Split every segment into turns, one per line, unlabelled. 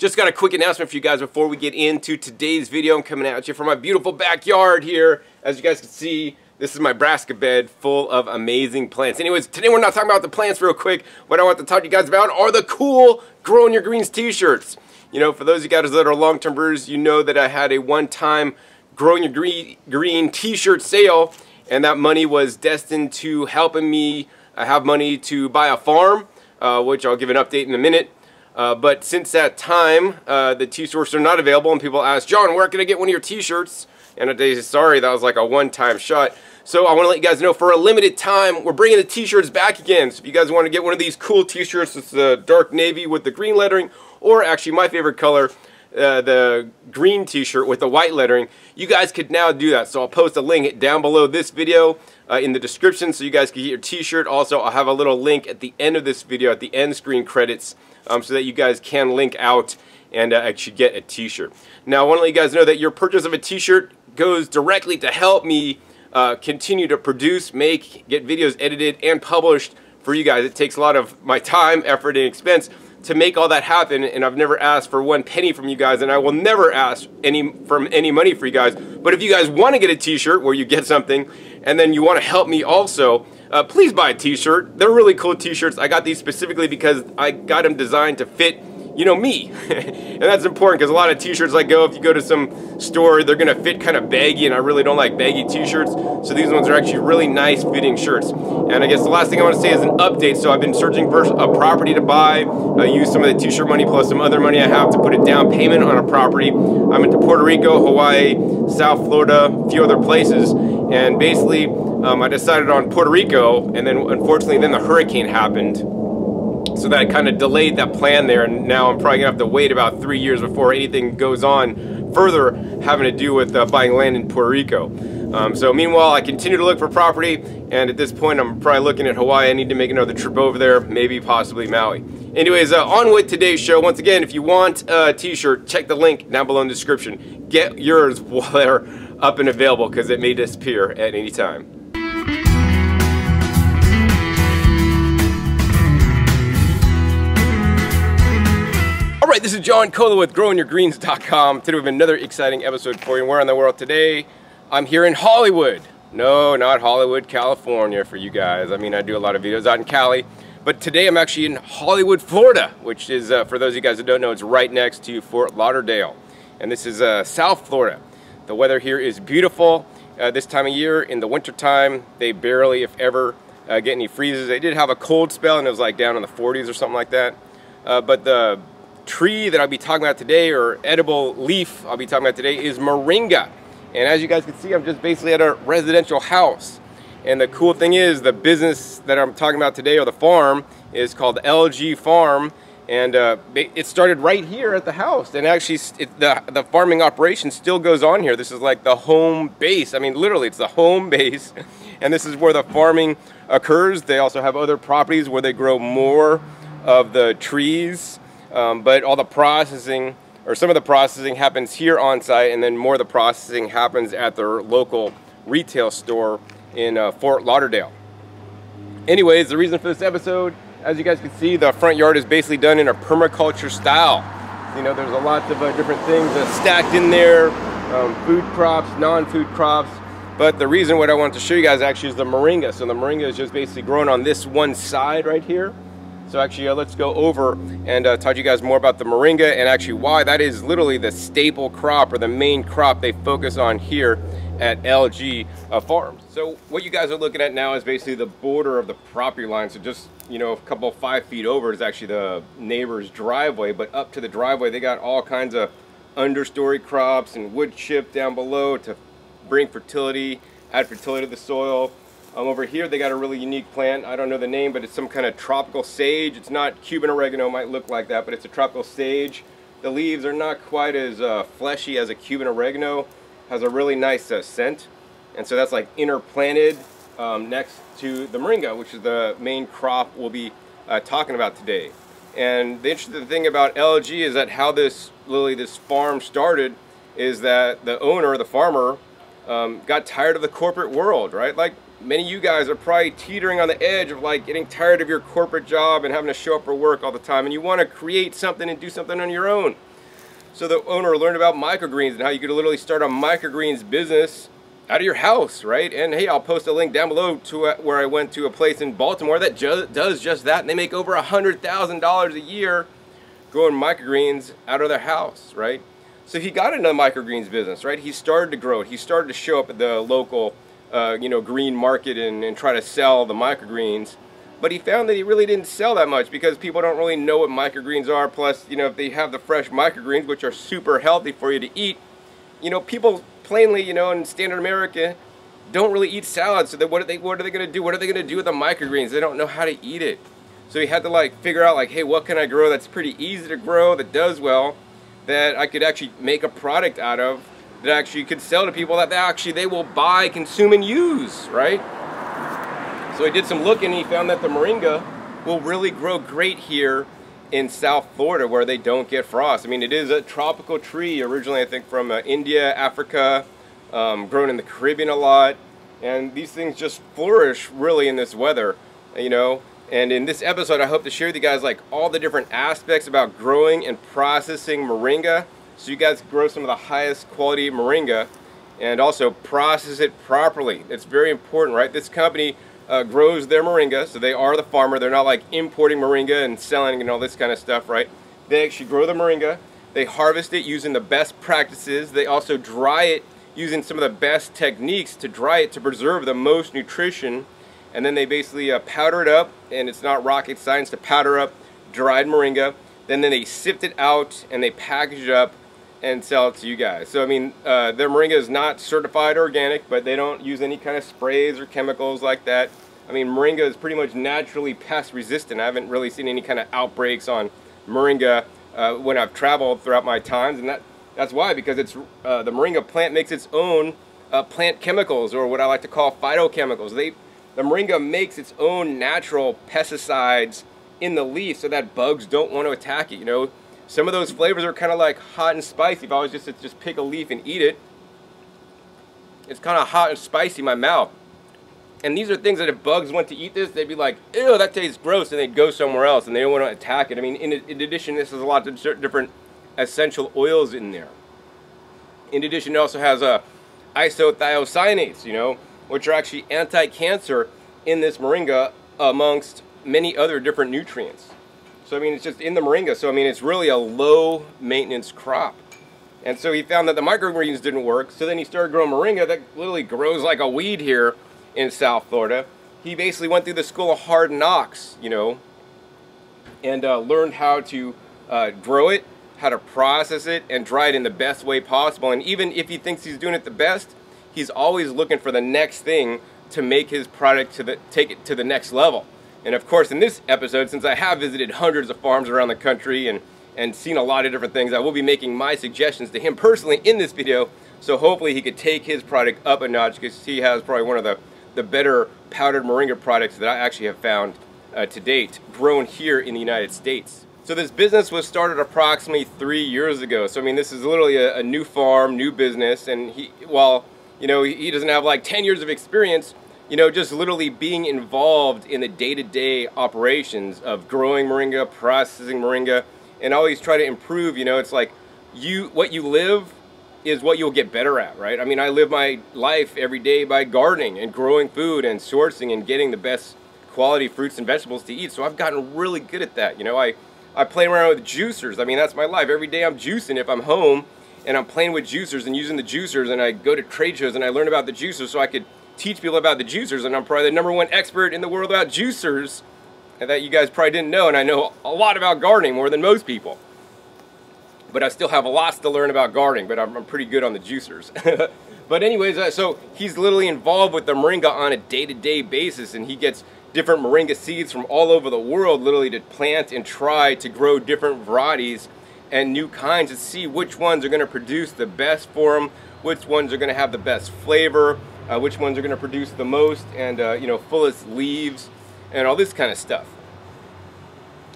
Just got a quick announcement for you guys before we get into today's video. I'm coming at you from my beautiful backyard here. As you guys can see, this is my brassica bed full of amazing plants. Anyways, today we're not talking about the plants real quick. What I want to talk to you guys about are the cool Growing Your Greens t-shirts. You know, for those of you guys that are long-term brewers, you know that I had a one-time Growing Your Green, green t-shirt sale, and that money was destined to helping me uh, have money to buy a farm, uh, which I'll give an update in a minute. Uh, but since that time, uh, the t-shirts are not available, and people ask, John, where can I get one of your t-shirts? And I say, sorry, that was like a one-time shot. So I want to let you guys know, for a limited time, we're bringing the t-shirts back again. So if you guys want to get one of these cool t-shirts, it's the dark navy with the green lettering, or actually my favorite color, uh, the green t-shirt with the white lettering, you guys could now do that. So I'll post a link down below this video uh, in the description so you guys can get your t-shirt. Also, I'll have a little link at the end of this video, at the end screen credits, um, so that you guys can link out and uh, actually get a t-shirt. Now, I want to let you guys know that your purchase of a t-shirt goes directly to help me uh, continue to produce, make, get videos edited, and published for you guys. It takes a lot of my time, effort, and expense to make all that happen and I've never asked for one penny from you guys and I will never ask any from any money for you guys but if you guys want to get a t-shirt where you get something and then you want to help me also uh, please buy a t-shirt. They're really cool t-shirts. I got these specifically because I got them designed to fit you know me. And that's important because a lot of t-shirts I go if you go to some store they're gonna fit kind of baggy and I really don't like baggy t-shirts. So these ones are actually really nice fitting shirts. And I guess the last thing I want to say is an update. So I've been searching for a property to buy. I use some of the t-shirt money plus some other money I have to put a down payment on a property. I'm into Puerto Rico Hawaii South Florida a few other places and basically um, I decided on Puerto Rico and then unfortunately then the hurricane happened so that kind of delayed that plan there and now I'm probably gonna have to wait about three years before anything goes on further having to do with uh, buying land in Puerto Rico. Um, so meanwhile I continue to look for property and at this point I'm probably looking at Hawaii. I need to make another trip over there, maybe possibly Maui. Anyways, uh, on with today's show. Once again, if you want a t-shirt, check the link down below in the description. Get yours while they're up and available because it may disappear at any time. All right, this is John Kohler with GrowingYourGreens.com. Today we have another exciting episode for you. Where in the world today? I'm here in Hollywood. No, not Hollywood, California for you guys. I mean, I do a lot of videos out in Cali. But today I'm actually in Hollywood, Florida, which is, uh, for those of you guys that don't know, it's right next to Fort Lauderdale. And this is uh, South Florida. The weather here is beautiful. Uh, this time of year, in the wintertime, they barely, if ever, uh, get any freezes. They did have a cold spell and it was like down in the 40s or something like that. Uh, but the tree that I'll be talking about today, or edible leaf I'll be talking about today, is moringa. And as you guys can see, I'm just basically at a residential house. And the cool thing is, the business that I'm talking about today, or the farm, is called Elgee Farm. And uh, it started right here at the house. And actually, it, the, the farming operation still goes on here. This is like the home base. I mean, literally, it's the home base. And this is where the farming occurs. They also have other properties where they grow more of the trees um, but all the processing, or some of the processing happens here on site, and then more of the processing happens at their local retail store in uh, Fort Lauderdale. Anyways, the reason for this episode, as you guys can see, the front yard is basically done in a permaculture style. You know, there's a lot of uh, different things uh, stacked in there, um, food crops, non-food crops, but the reason what I want to show you guys actually is the moringa. So the moringa is just basically grown on this one side right here. So actually, uh, let's go over and uh, talk to you guys more about the moringa and actually why that is literally the staple crop or the main crop they focus on here at Elgee uh, Farms. So what you guys are looking at now is basically the border of the property line. So just, you know, a couple five feet over is actually the neighbor's driveway, but up to the driveway, they got all kinds of understory crops and wood chip down below to bring fertility, add fertility to the soil. Um, over here they got a really unique plant. I don't know the name, but it's some kind of tropical sage. It's not Cuban oregano, might look like that, but it's a tropical sage. The leaves are not quite as uh, fleshy as a Cuban oregano. Has a really nice uh, scent. And so that's like interplanted um, next to the moringa, which is the main crop we'll be uh, talking about today. And the interesting thing about Elgee is that how this, lily, this farm started is that the owner, the farmer, um, got tired of the corporate world, right? Like many of you guys are probably teetering on the edge of like getting tired of your corporate job and having to show up for work all the time and you want to create something and do something on your own. So the owner learned about microgreens and how you could literally start a microgreens business out of your house, right? And hey, I'll post a link down below to uh, where I went to a place in Baltimore that ju does just that. And they make over a $100,000 a year growing microgreens out of their house, right? So he got into the microgreens business, right? He started to grow it. He started to show up at the local, uh, you know, green market and, and try to sell the microgreens. But he found that he really didn't sell that much because people don't really know what microgreens are. Plus, you know, if they have the fresh microgreens, which are super healthy for you to eat, you know, people plainly, you know, in standard America, don't really eat salad. So then what are they what are they gonna do? What are they gonna do with the microgreens? They don't know how to eat it. So he had to like figure out like, hey, what can I grow that's pretty easy to grow, that does well, that I could actually make a product out of, that actually could sell to people that they actually they will buy, consume, and use, right? So he did some looking and he found that the moringa will really grow great here in South Florida where they don't get frost. I mean, it is a tropical tree originally, I think, from uh, India, Africa, um, grown in the Caribbean a lot. And these things just flourish really in this weather, you know. And in this episode, I hope to share with you guys like all the different aspects about growing and processing moringa so you guys grow some of the highest quality moringa and also process it properly. It's very important, right? This company uh, grows their moringa, so they are the farmer. They're not like importing moringa and selling and all this kind of stuff, right? They actually grow the moringa. They harvest it using the best practices. They also dry it using some of the best techniques to dry it to preserve the most nutrition. And then they basically uh, powder it up, and it's not rocket science to powder up dried moringa. Then, then they sift it out and they package it up and sell it to you guys. So I mean, uh, their moringa is not certified organic, but they don't use any kind of sprays or chemicals like that. I mean, moringa is pretty much naturally pest resistant. I haven't really seen any kind of outbreaks on moringa uh, when I've traveled throughout my times, and that that's why because it's uh, the moringa plant makes its own uh, plant chemicals, or what I like to call phytochemicals. They the moringa makes its own natural pesticides in the leaf so that bugs don't want to attack it. You know, some of those flavors are kind of like hot and spicy. If I was just to just pick a leaf and eat it, it's kind of hot and spicy in my mouth. And these are things that if bugs went to eat this, they'd be like, ew, that tastes gross, and they'd go somewhere else, and they don't want to attack it. I mean, in, in addition, this has a lot of different essential oils in there. In addition, it also has a uh, isothiocyanates, you know, which are actually anti-cancer in this moringa amongst many other different nutrients. So I mean, it's just in the moringa. So I mean, it's really a low maintenance crop. And so he found that the microgreens didn't work. So then he started growing moringa that literally grows like a weed here in South Florida. He basically went through the school of hard knocks, you know, and uh, learned how to uh, grow it, how to process it, and dry it in the best way possible. And even if he thinks he's doing it the best, he's always looking for the next thing to make his product to the take it to the next level. And of course, in this episode, since I have visited hundreds of farms around the country and, and seen a lot of different things, I will be making my suggestions to him personally in this video. So hopefully he could take his product up a notch because he has probably one of the, the better powdered moringa products that I actually have found uh, to date, grown here in the United States. So this business was started approximately three years ago. So I mean, this is literally a, a new farm, new business, and he, while you know he doesn't have like 10 years of experience, you know, just literally being involved in the day-to-day operations of growing moringa, processing moringa, and always try to improve, you know, it's like you what you live is what you'll get better at, right? I mean, I live my life every day by gardening and growing food and sourcing and getting the best quality fruits and vegetables to eat. So I've gotten really good at that. You know, I, I play around with juicers. I mean, that's my life. Every day I'm juicing if I'm home and I'm playing with juicers and using the juicers and I go to trade shows and I learn about the juicers so I could teach people about the juicers, and I'm probably the number one expert in the world about juicers that you guys probably didn't know, and I know a lot about gardening, more than most people. But I still have lots to learn about gardening, but I'm, I'm pretty good on the juicers. but anyways, uh, so he's literally involved with the moringa on a day-to-day -day basis, and he gets different moringa seeds from all over the world literally to plant and try to grow different varieties and new kinds to see which ones are going to produce the best for him, which ones are going to have the best flavor, uh, which ones are going to produce the most and uh, you know fullest leaves and all this kind of stuff.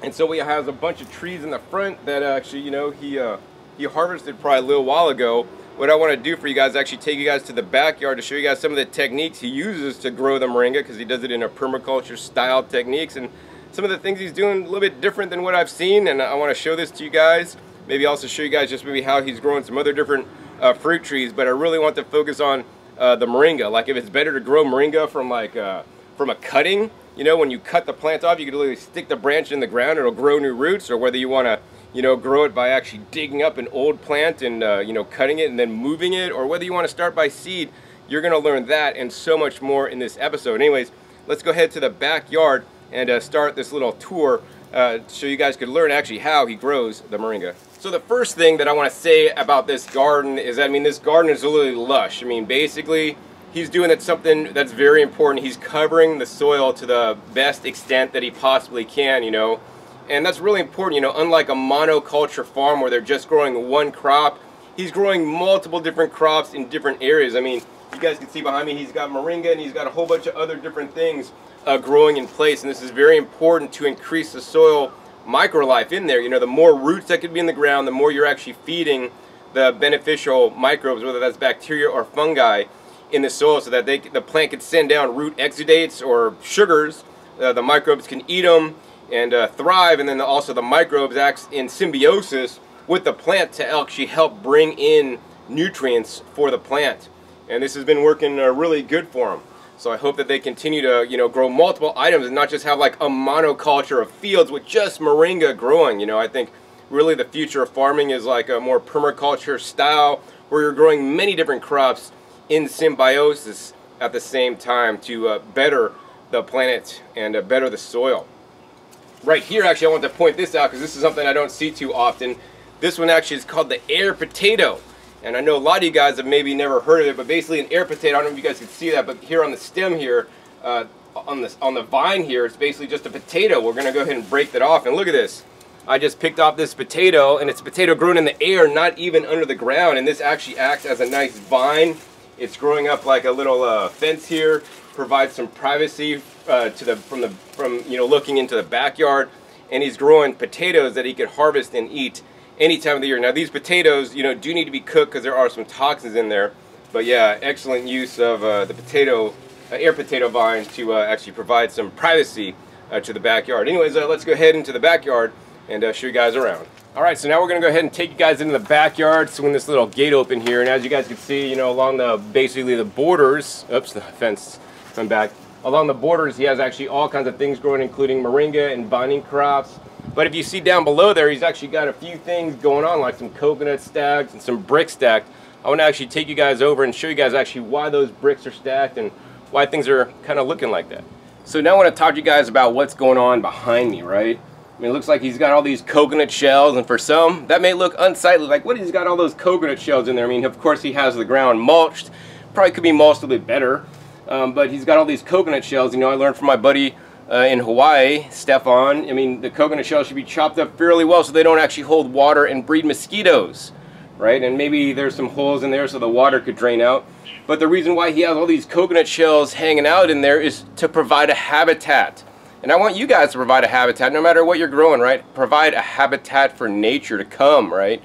And so he has a bunch of trees in the front that actually you know he uh, he harvested probably a little while ago. What I want to do for you guys is actually take you guys to the backyard to show you guys some of the techniques he uses to grow the moringa because he does it in a permaculture style techniques and some of the things he's doing a little bit different than what I've seen and I want to show this to you guys. maybe also show you guys just maybe how he's growing some other different uh, fruit trees, but I really want to focus on uh, the moringa. Like if it's better to grow moringa from like uh, from a cutting, you know, when you cut the plant off, you can literally stick the branch in the ground, it'll grow new roots, or whether you want to, you know, grow it by actually digging up an old plant and, uh, you know, cutting it and then moving it, or whether you want to start by seed, you're going to learn that and so much more in this episode. Anyways, let's go ahead to the backyard and uh, start this little tour uh, so you guys could learn actually how he grows the moringa. So the first thing that I want to say about this garden is, that, I mean, this garden is really lush. I mean, basically, he's doing that something that's very important. He's covering the soil to the best extent that he possibly can, you know. And that's really important, you know, unlike a monoculture farm where they're just growing one crop, he's growing multiple different crops in different areas. I mean, you guys can see behind me, he's got moringa and he's got a whole bunch of other different things uh, growing in place. And this is very important to increase the soil microlife in there. You know, the more roots that could be in the ground, the more you're actually feeding the beneficial microbes, whether that's bacteria or fungi, in the soil so that they, the plant can send down root exudates or sugars. Uh, the microbes can eat them and uh, thrive, and then also the microbes act in symbiosis with the plant to actually help bring in nutrients for the plant. And this has been working uh, really good for them. So I hope that they continue to, you know, grow multiple items and not just have like a monoculture of fields with just moringa growing. You know, I think really the future of farming is like a more permaculture style where you're growing many different crops in symbiosis at the same time to uh, better the planet and uh, better the soil. Right here, actually, I want to point this out because this is something I don't see too often. This one actually is called the air potato. And I know a lot of you guys have maybe never heard of it, but basically an air potato, I don't know if you guys can see that, but here on the stem here, uh, on, this, on the vine here, it's basically just a potato. We're to go ahead and break that off. And look at this. I just picked off this potato, and it's potato grown in the air, not even under the ground. And this actually acts as a nice vine it's growing up like a little uh, fence here, provides some privacy uh, to the from the from you know looking into the backyard, and he's growing potatoes that he could harvest and eat any time of the year. Now these potatoes, you know, do need to be cooked because there are some toxins in there. But yeah, excellent use of uh, the potato, uh, air potato vine to uh, actually provide some privacy uh, to the backyard. Anyways, let's go ahead into the backyard and show you guys around. All right, so now we're gonna go ahead and take you guys into the backyard, swing this little gate open here, and as you guys can see, you know, along the, basically the borders, oops, the fence went back. Along the borders, he has actually all kinds of things growing, including moringa and vining crops. But if you see down below there, he's actually got a few things going on, like some coconut stacks and some brick stacked. I wanna actually take you guys over and show you guys actually why those bricks are stacked and why things are kind of looking like that. So now I wanna talk to you guys about what's going on behind me, right? I mean, it looks like he's got all these coconut shells, and for some, that may look unsightly. Like, what? He's got all those coconut shells in there. I mean, of course, he has the ground mulched. Probably could be mulched a bit better, um, but he's got all these coconut shells. You know, I learned from my buddy uh, in Hawaii, Stefan. I mean, the coconut shells should be chopped up fairly well so they don't actually hold water and breed mosquitoes, right? And maybe there's some holes in there so the water could drain out. But the reason why he has all these coconut shells hanging out in there is to provide a habitat and I want you guys to provide a habitat, no matter what you're growing, right? Provide a habitat for nature to come, right?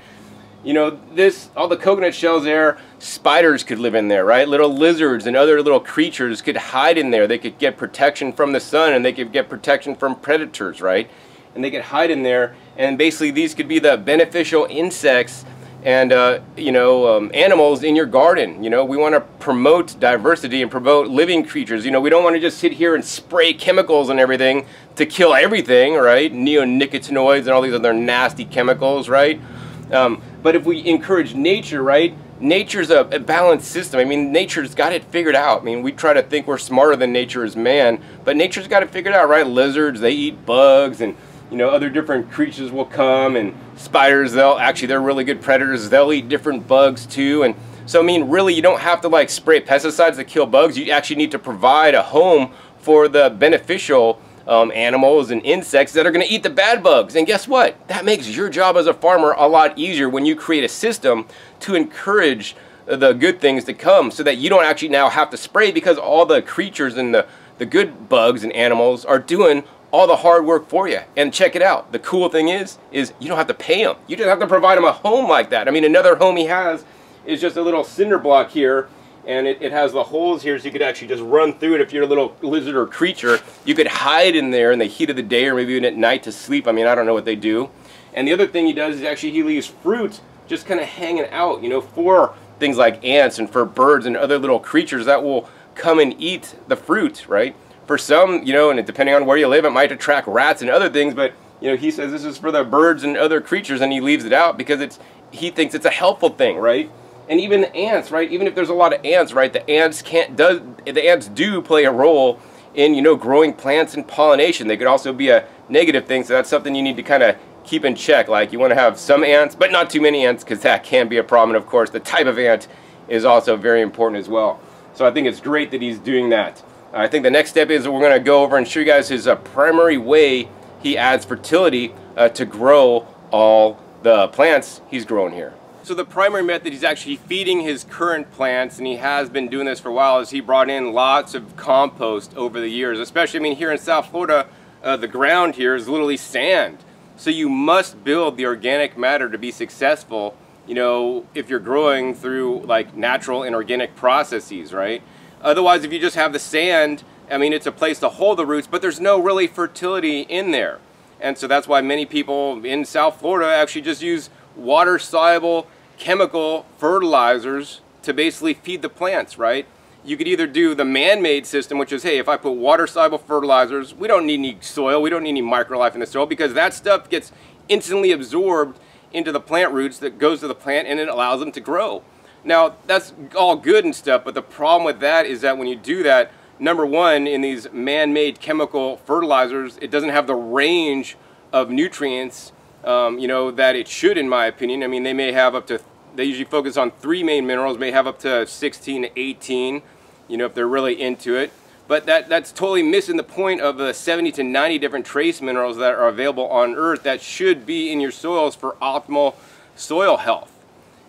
You know, this, all the coconut shells there, spiders could live in there, right? Little lizards and other little creatures could hide in there. They could get protection from the sun and they could get protection from predators, right? And they could hide in there. And basically these could be the beneficial insects and uh, you know um, animals in your garden you know we want to promote diversity and promote living creatures you know we don't want to just sit here and spray chemicals and everything to kill everything right neonicotinoids and all these other nasty chemicals right um, but if we encourage nature right nature's a, a balanced system i mean nature's got it figured out i mean we try to think we're smarter than nature as man but nature's got it figured out right lizards they eat bugs and you know, other different creatures will come and spiders, they'll actually, they're really good predators. They'll eat different bugs too. And so, I mean, really, you don't have to like spray pesticides to kill bugs. You actually need to provide a home for the beneficial um, animals and insects that are going to eat the bad bugs. And guess what? That makes your job as a farmer a lot easier when you create a system to encourage the good things to come so that you don't actually now have to spray because all the creatures and the, the good bugs and animals are doing all the hard work for you. And check it out. The cool thing is, is you don't have to pay them. You just have to provide them a home like that. I mean, another home he has is just a little cinder block here, and it, it has the holes here so you could actually just run through it if you're a little lizard or creature. You could hide in there in the heat of the day or maybe even at night to sleep. I mean, I don't know what they do. And the other thing he does is actually he leaves fruit just kind of hanging out, you know, for things like ants and for birds and other little creatures that will come and eat the fruit, right? For some, you know, and depending on where you live, it might attract rats and other things, but you know, he says this is for the birds and other creatures and he leaves it out because it's he thinks it's a helpful thing, right? And even the ants, right? Even if there's a lot of ants, right? The ants can't does the ants do play a role in, you know, growing plants and pollination. They could also be a negative thing, so that's something you need to kind of keep in check. Like you want to have some ants, but not too many ants because that can be a problem. And of course, the type of ant is also very important as well. So I think it's great that he's doing that. I think the next step is we're going to go over and show you guys his uh, primary way he adds fertility uh, to grow all the plants he's grown here. So the primary method he's actually feeding his current plants, and he has been doing this for a while, is he brought in lots of compost over the years. Especially, I mean, here in South Florida, uh, the ground here is literally sand. So you must build the organic matter to be successful, you know, if you're growing through like natural and organic processes, right? Otherwise, if you just have the sand, I mean, it's a place to hold the roots, but there's no really fertility in there. And so that's why many people in South Florida actually just use water-soluble chemical fertilizers to basically feed the plants, right? You could either do the man-made system, which is, hey, if I put water-soluble fertilizers, we don't need any soil, we don't need any microlife in the soil because that stuff gets instantly absorbed into the plant roots that goes to the plant and it allows them to grow. Now, that's all good and stuff, but the problem with that is that when you do that, number one, in these man-made chemical fertilizers, it doesn't have the range of nutrients, um, you know, that it should, in my opinion. I mean, they may have up to, they usually focus on three main minerals, may have up to 16 to 18, you know, if they're really into it. But that, that's totally missing the point of the 70 to 90 different trace minerals that are available on Earth that should be in your soils for optimal soil health.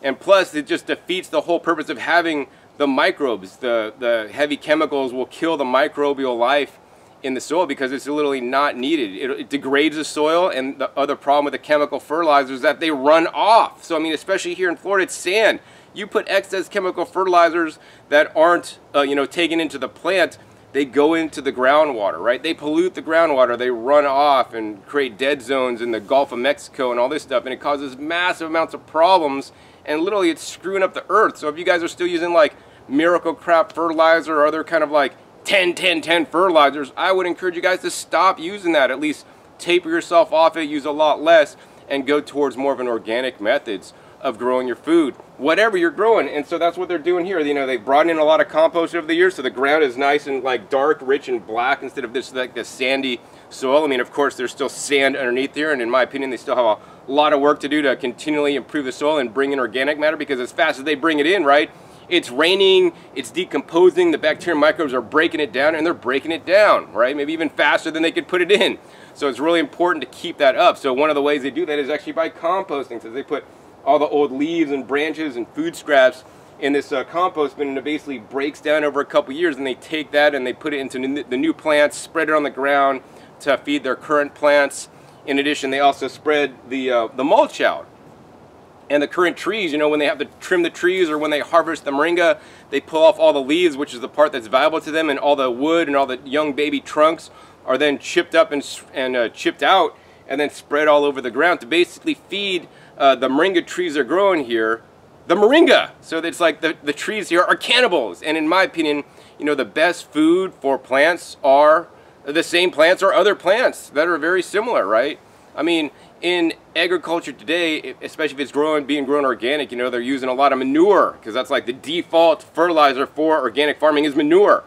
And plus, it just defeats the whole purpose of having the microbes, the, the heavy chemicals will kill the microbial life in the soil because it's literally not needed. It, it, degrades the soil and the other problem with the chemical fertilizers is that they run off. So I mean, especially here in Florida, it's sand. You put excess chemical fertilizers that aren't, uh, you know, taken into the plant, they go into the groundwater, right? They pollute the groundwater, they run off and create dead zones in the Gulf of Mexico and all this stuff, and it causes massive amounts of problems, and literally it's screwing up the earth. So if you guys are still using like Miracle-Gro fertilizer or other kind of like 10 10 10 fertilizers, I would encourage you guys to stop using that. At least taper yourself off it, use a lot less, and go towards more of an organic methods of growing your food, whatever you're growing. And so that's what they're doing here. You know, they brought in a lot of compost over the years, so the ground is nice and like dark, rich, and black instead of this like this sandy soil. I mean, of course, there's still sand underneath here, and in my opinion, they still have a lot of work to do to continually improve the soil and bring in organic matter because as fast as they bring it in, right, it's raining, it's decomposing, the bacteria microbes are breaking it down, and they're breaking it down, right? Maybe even faster than they could put it in. So it's really important to keep that up. So one of the ways they do that is actually by composting. So they put all the old leaves and branches and food scraps in this uh, compost bin and it basically breaks down over a couple years and they take that and they put it into the new plants, spread it on the ground to feed their current plants. In addition, they also spread the, uh, the mulch out and the current trees, you know, when they have to trim the trees or when they harvest the moringa, they pull off all the leaves, which is the part that's valuable to them, and all the wood and all the young baby trunks are then chipped up and, and uh, chipped out and then spread all over the ground to basically feed uh, the moringa trees that are growing here the moringa. So it's like the, the trees here are cannibals. And in my opinion, you know, the best food for plants are the same plants or other plants that are very similar, right? I mean, in agriculture today, especially if it's growing, being grown organic, you know, they're using a lot of manure because that's like the default fertilizer for organic farming is manure.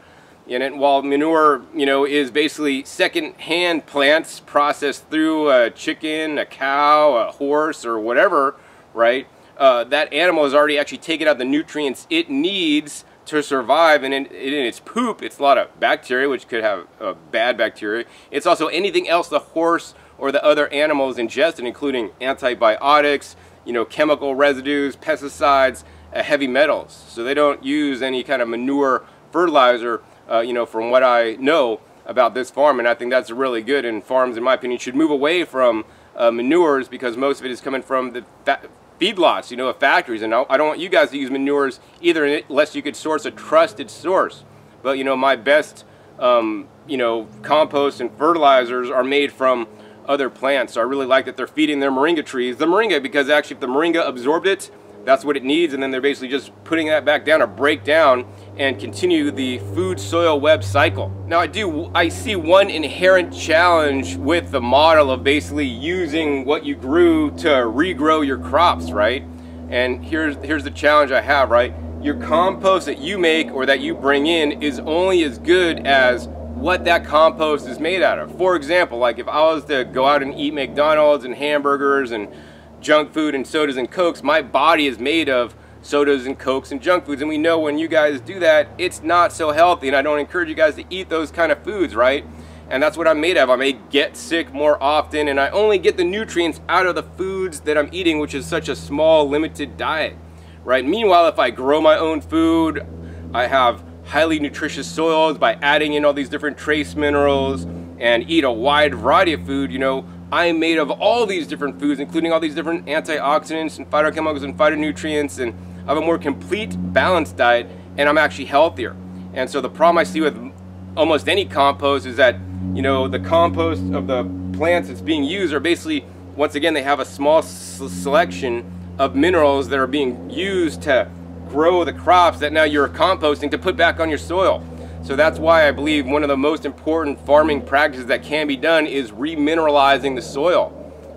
And while manure, you know, is basically second-hand plants processed through a chicken, a cow, a horse, or whatever, right? Uh, that animal has already actually taken out the nutrients it needs to survive. And in, in, its poop, it's a lot of bacteria, which could have uh, bad bacteria. It's also anything else the horse or the other animals ingested, including antibiotics, you know, chemical residues, pesticides, uh, heavy metals. So they don't use any kind of manure fertilizer, uh, you know, from what I know about this farm. And I think that's really good. And farms, in my opinion, should move away from uh, manures because most of it is coming from the feedlots, you know, of factories. And I don't want you guys to use manures either unless you could source a trusted source. But, you know, my best, um, you know, compost and fertilizers are made from other plants. So I really like that they're feeding their moringa trees the moringa because actually if the moringa absorbed it, that's what it needs and then they're basically just putting that back down or break down and continue the food soil web cycle. Now I do, I see one inherent challenge with the model of basically using what you grew to regrow your crops, right? And here's, here's the challenge I have, right? Your compost that you make or that you bring in is only as good as what that compost is made out of. For example, like if I was to go out and eat McDonald's and hamburgers and junk food and sodas and cokes, my body is made of sodas and cokes and junk foods. And we know when you guys do that it's not so healthy. And I don't encourage you guys to eat those kind of foods right? And that's what I'm made of. I may get sick more often and I only get the nutrients out of the foods that I'm eating which is such a small limited diet right? Meanwhile if I grow my own food I have highly nutritious soils by adding in all these different trace minerals and eat a wide variety of food you know I'm made of all these different foods including all these different antioxidants and phytochemicals and phytonutrients and I have a more complete, balanced diet, and I'm actually healthier. And so the problem I see with almost any compost is that, you know, the compost of the plants that's being used are basically, once again, they have a small selection of minerals that are being used to grow the crops that now you're composting to put back on your soil. So that's why I believe one of the most important farming practices that can be done is remineralizing the soil,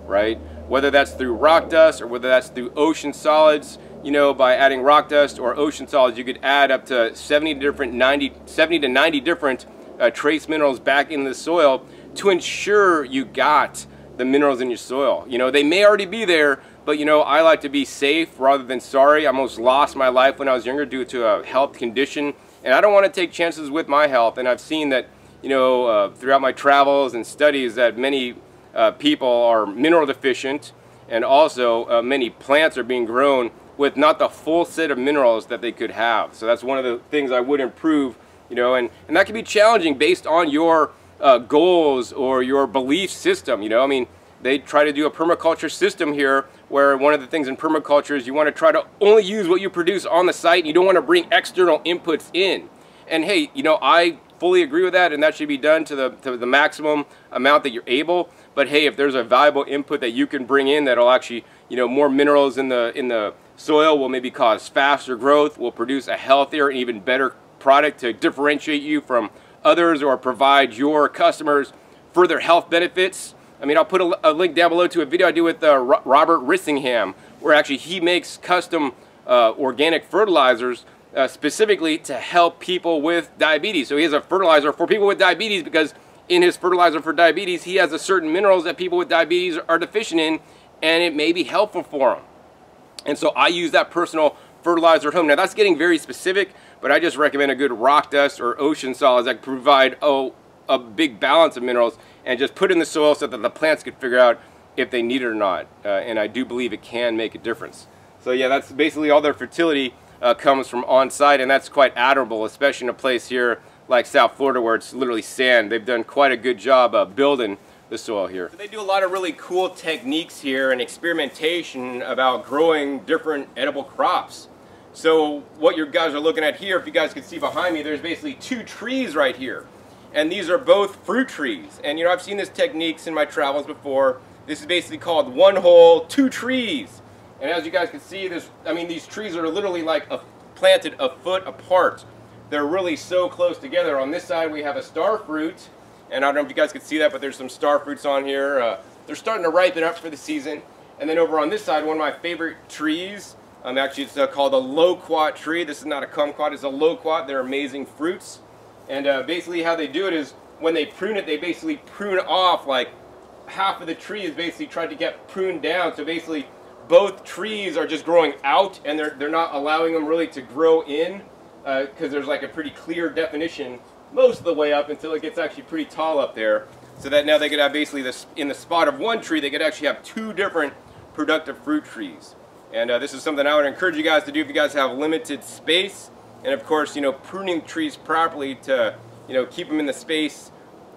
right? Whether that's through rock dust or whether that's through ocean solids, you know, by adding rock dust or ocean solids, you could add up to 70 different 90, 70 to 90 different uh, trace minerals back in the soil to ensure you got the minerals in your soil. You know, they may already be there, but you know, I like to be safe rather than sorry. I almost lost my life when I was younger due to a health condition, and I don't want to take chances with my health. And I've seen that, you know, uh, throughout my travels and studies that many uh, people are mineral deficient, and also uh, many plants are being grown with not the full set of minerals that they could have. So that's one of the things I would improve, you know, and, and that can be challenging based on your uh, goals or your belief system, you know, I mean, they try to do a permaculture system here where one of the things in permaculture is you want to try to only use what you produce on the site and you don't want to bring external inputs in. And hey, you know, I fully agree with that and that should be done to the, to the maximum amount that you're able. But hey, if there's a valuable input that you can bring in that'll actually, you know, more minerals in the, in the Soil will maybe cause faster growth, will produce a healthier and even better product to differentiate you from others or provide your customers further health benefits. I mean, I'll put a, a link down below to a video I do with uh, Robert Rissingham, where actually he makes custom uh, organic fertilizers uh, specifically to help people with diabetes. So he has a fertilizer for people with diabetes because in his fertilizer for diabetes, he has a certain minerals that people with diabetes are deficient in, and it may be helpful for them. And so I use that personal fertilizer at home. Now that's getting very specific, but I just recommend a good rock dust or ocean solids that provide oh, a big balance of minerals and just put in the soil so that the plants could figure out if they need it or not. Uh, and I do believe it can make a difference. So yeah, that's basically all their fertility uh, comes from on site and that's quite admirable, especially in a place here like South Florida where it's literally sand. They've done quite a good job uh, building the soil here. So they do a lot of really cool techniques here and experimentation about growing different edible crops. So what you guys are looking at here, if you guys can see behind me, there's basically two trees right here. And these are both fruit trees. And you know, I've seen this techniques in my travels before. This is basically called one hole, two trees. And as you guys can see, this, I mean, these trees are literally like a, planted a foot apart. They're really so close together. On this side, we have a star fruit, and I don't know if you guys can see that, but there's some star fruits on here. Uh, they're starting to ripen up for the season. And then over on this side, one of my favorite trees, um, actually it's uh, called a loquat tree. This is not a kumquat, it's a loquat. They're amazing fruits. And uh, basically how they do it is when they prune it, they basically prune off like half of the tree is basically tried to get pruned down. So basically both trees are just growing out and they're, they're not allowing them really to grow in because uh, there's like a pretty clear definition most of the way up until it gets actually pretty tall up there. So that now they could have basically this in the spot of one tree, they could actually have two different productive fruit trees. And uh, this is something I would encourage you guys to do if you guys have limited space. And of course, you know, pruning trees properly to, you know, keep them in the space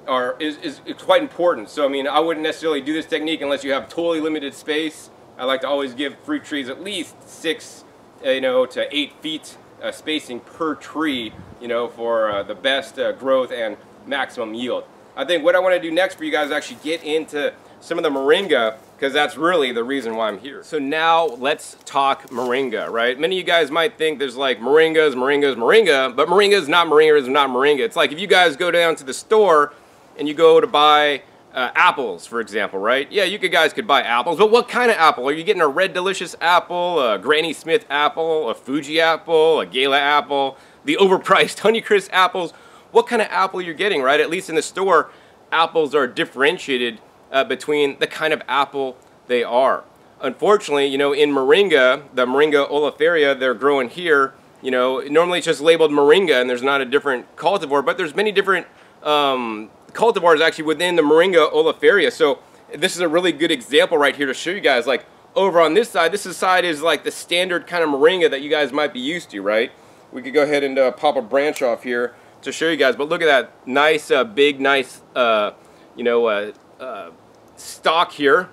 are, is, is, is quite important. So, I mean, I wouldn't necessarily do this technique unless you have totally limited space. I like to always give fruit trees at least six, uh, you know, to eight feet uh, spacing per tree, you know, for uh, the best uh, growth and maximum yield. I think what I want to do next for you guys is actually get into some of the moringa because that's really the reason why I'm here. So now let's talk moringa, right? Many of you guys might think there's like moringas, moringas, moringa, but moringa is not moringa is not moringa. It's like if you guys go down to the store and you go to buy uh, apples, for example, right? Yeah, you guys could buy apples, but what kind of apple? Are you getting a Red Delicious apple, a Granny Smith apple, a Fuji apple, a Gala apple, the overpriced Honeycrisp apples? What kind of apple you're getting, right? At least in the store, apples are differentiated uh, between the kind of apple they are. Unfortunately, you know, in Moringa, the Moringa oleifera they're growing here, you know, normally it's just labeled Moringa and there's not a different cultivar, but there's many different um, cultivars actually within the Moringa oleifera. So this is a really good example right here to show you guys, like over on this side, this side is like the standard kind of Moringa that you guys might be used to, right? We could go ahead and uh, pop a branch off here to show you guys, but look at that nice, uh, big, nice, uh, you know, uh, uh, stalk here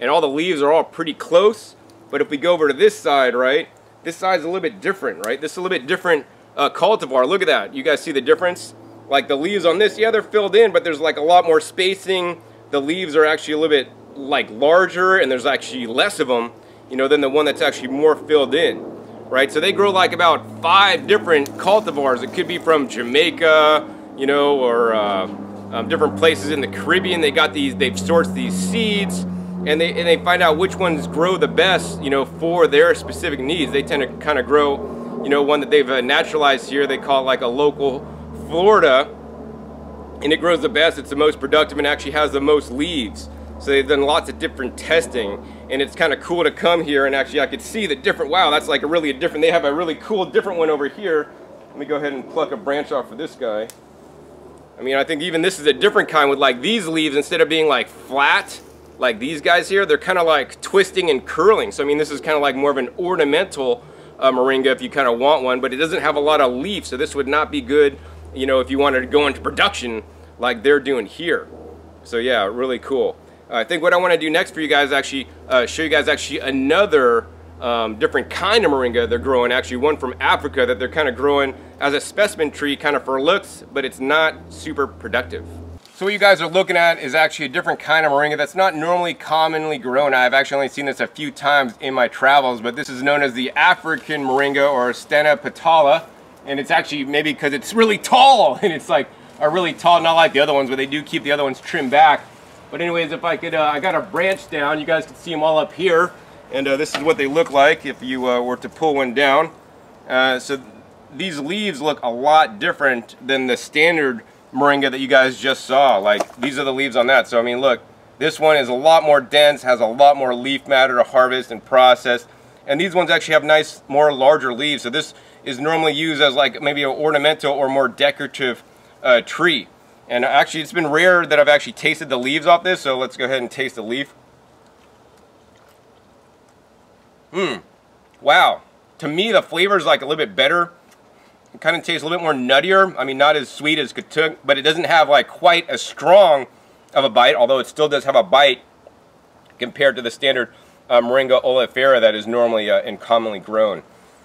and all the leaves are all pretty close but if we go over to this side right this side's a little bit different right? This is a little bit different uh, cultivar. Look at that. You guys see the difference? Like the leaves on this yeah they're filled in but there's like a lot more spacing. The leaves are actually a little bit like larger and there's actually less of them you know than the one that's actually more filled in right? So they grow like about five different cultivars. It could be from Jamaica you know or uh, um, different places in the Caribbean. They got these, they've sourced these seeds and they, and they find out which ones grow the best, you know, for their specific needs. They tend to kind of grow, you know, one that they've uh, naturalized here. They call it like a local Florida and it grows the best. It's the most productive and actually has the most leaves. So they've done lots of different testing and it's kind of cool to come here and actually I could see the different, wow, that's like a really a different, they have a really cool different one over here. Let me go ahead and pluck a branch off for this guy. I mean, I think even this is a different kind with like these leaves, instead of being like flat, like these guys here, they're kind of like twisting and curling. So I mean, this is kind of like more of an ornamental uh, moringa if you kind of want one, but it doesn't have a lot of leaf, so this would not be good, you know, if you wanted to go into production like they're doing here. So yeah, really cool. I think what I want to do next for you guys actually uh, show you guys actually another um, different kind of moringa they're growing. Actually, one from Africa that they're kind of growing as a specimen tree kind of for looks, but it's not super productive. So what you guys are looking at is actually a different kind of moringa that's not normally commonly grown. I've actually only seen this a few times in my travels, but this is known as the African moringa or stenopetala. And it's actually maybe because it's really tall and it's like a really tall, not like the other ones, but they do keep the other ones trimmed back. But anyways, if I could, uh, I got a branch down, you guys can see them all up here. And uh, this is what they look like if you uh, were to pull one down. Uh, so these leaves look a lot different than the standard moringa that you guys just saw. Like these are the leaves on that. So I mean, look, this one is a lot more dense, has a lot more leaf matter to harvest and process. And these ones actually have nice, more larger leaves. So this is normally used as like maybe an ornamental or more decorative uh, tree. And actually it's been rare that I've actually tasted the leaves off this. So let's go ahead and taste the leaf. Mmm. Wow. To me, the flavor is like a little bit better. It kind of tastes a little bit more nuttier. I mean, not as sweet as Katuk, but it doesn't have like quite as strong of a bite, although it still does have a bite compared to the standard uh, Moringa oleifera that is normally uh, and commonly grown.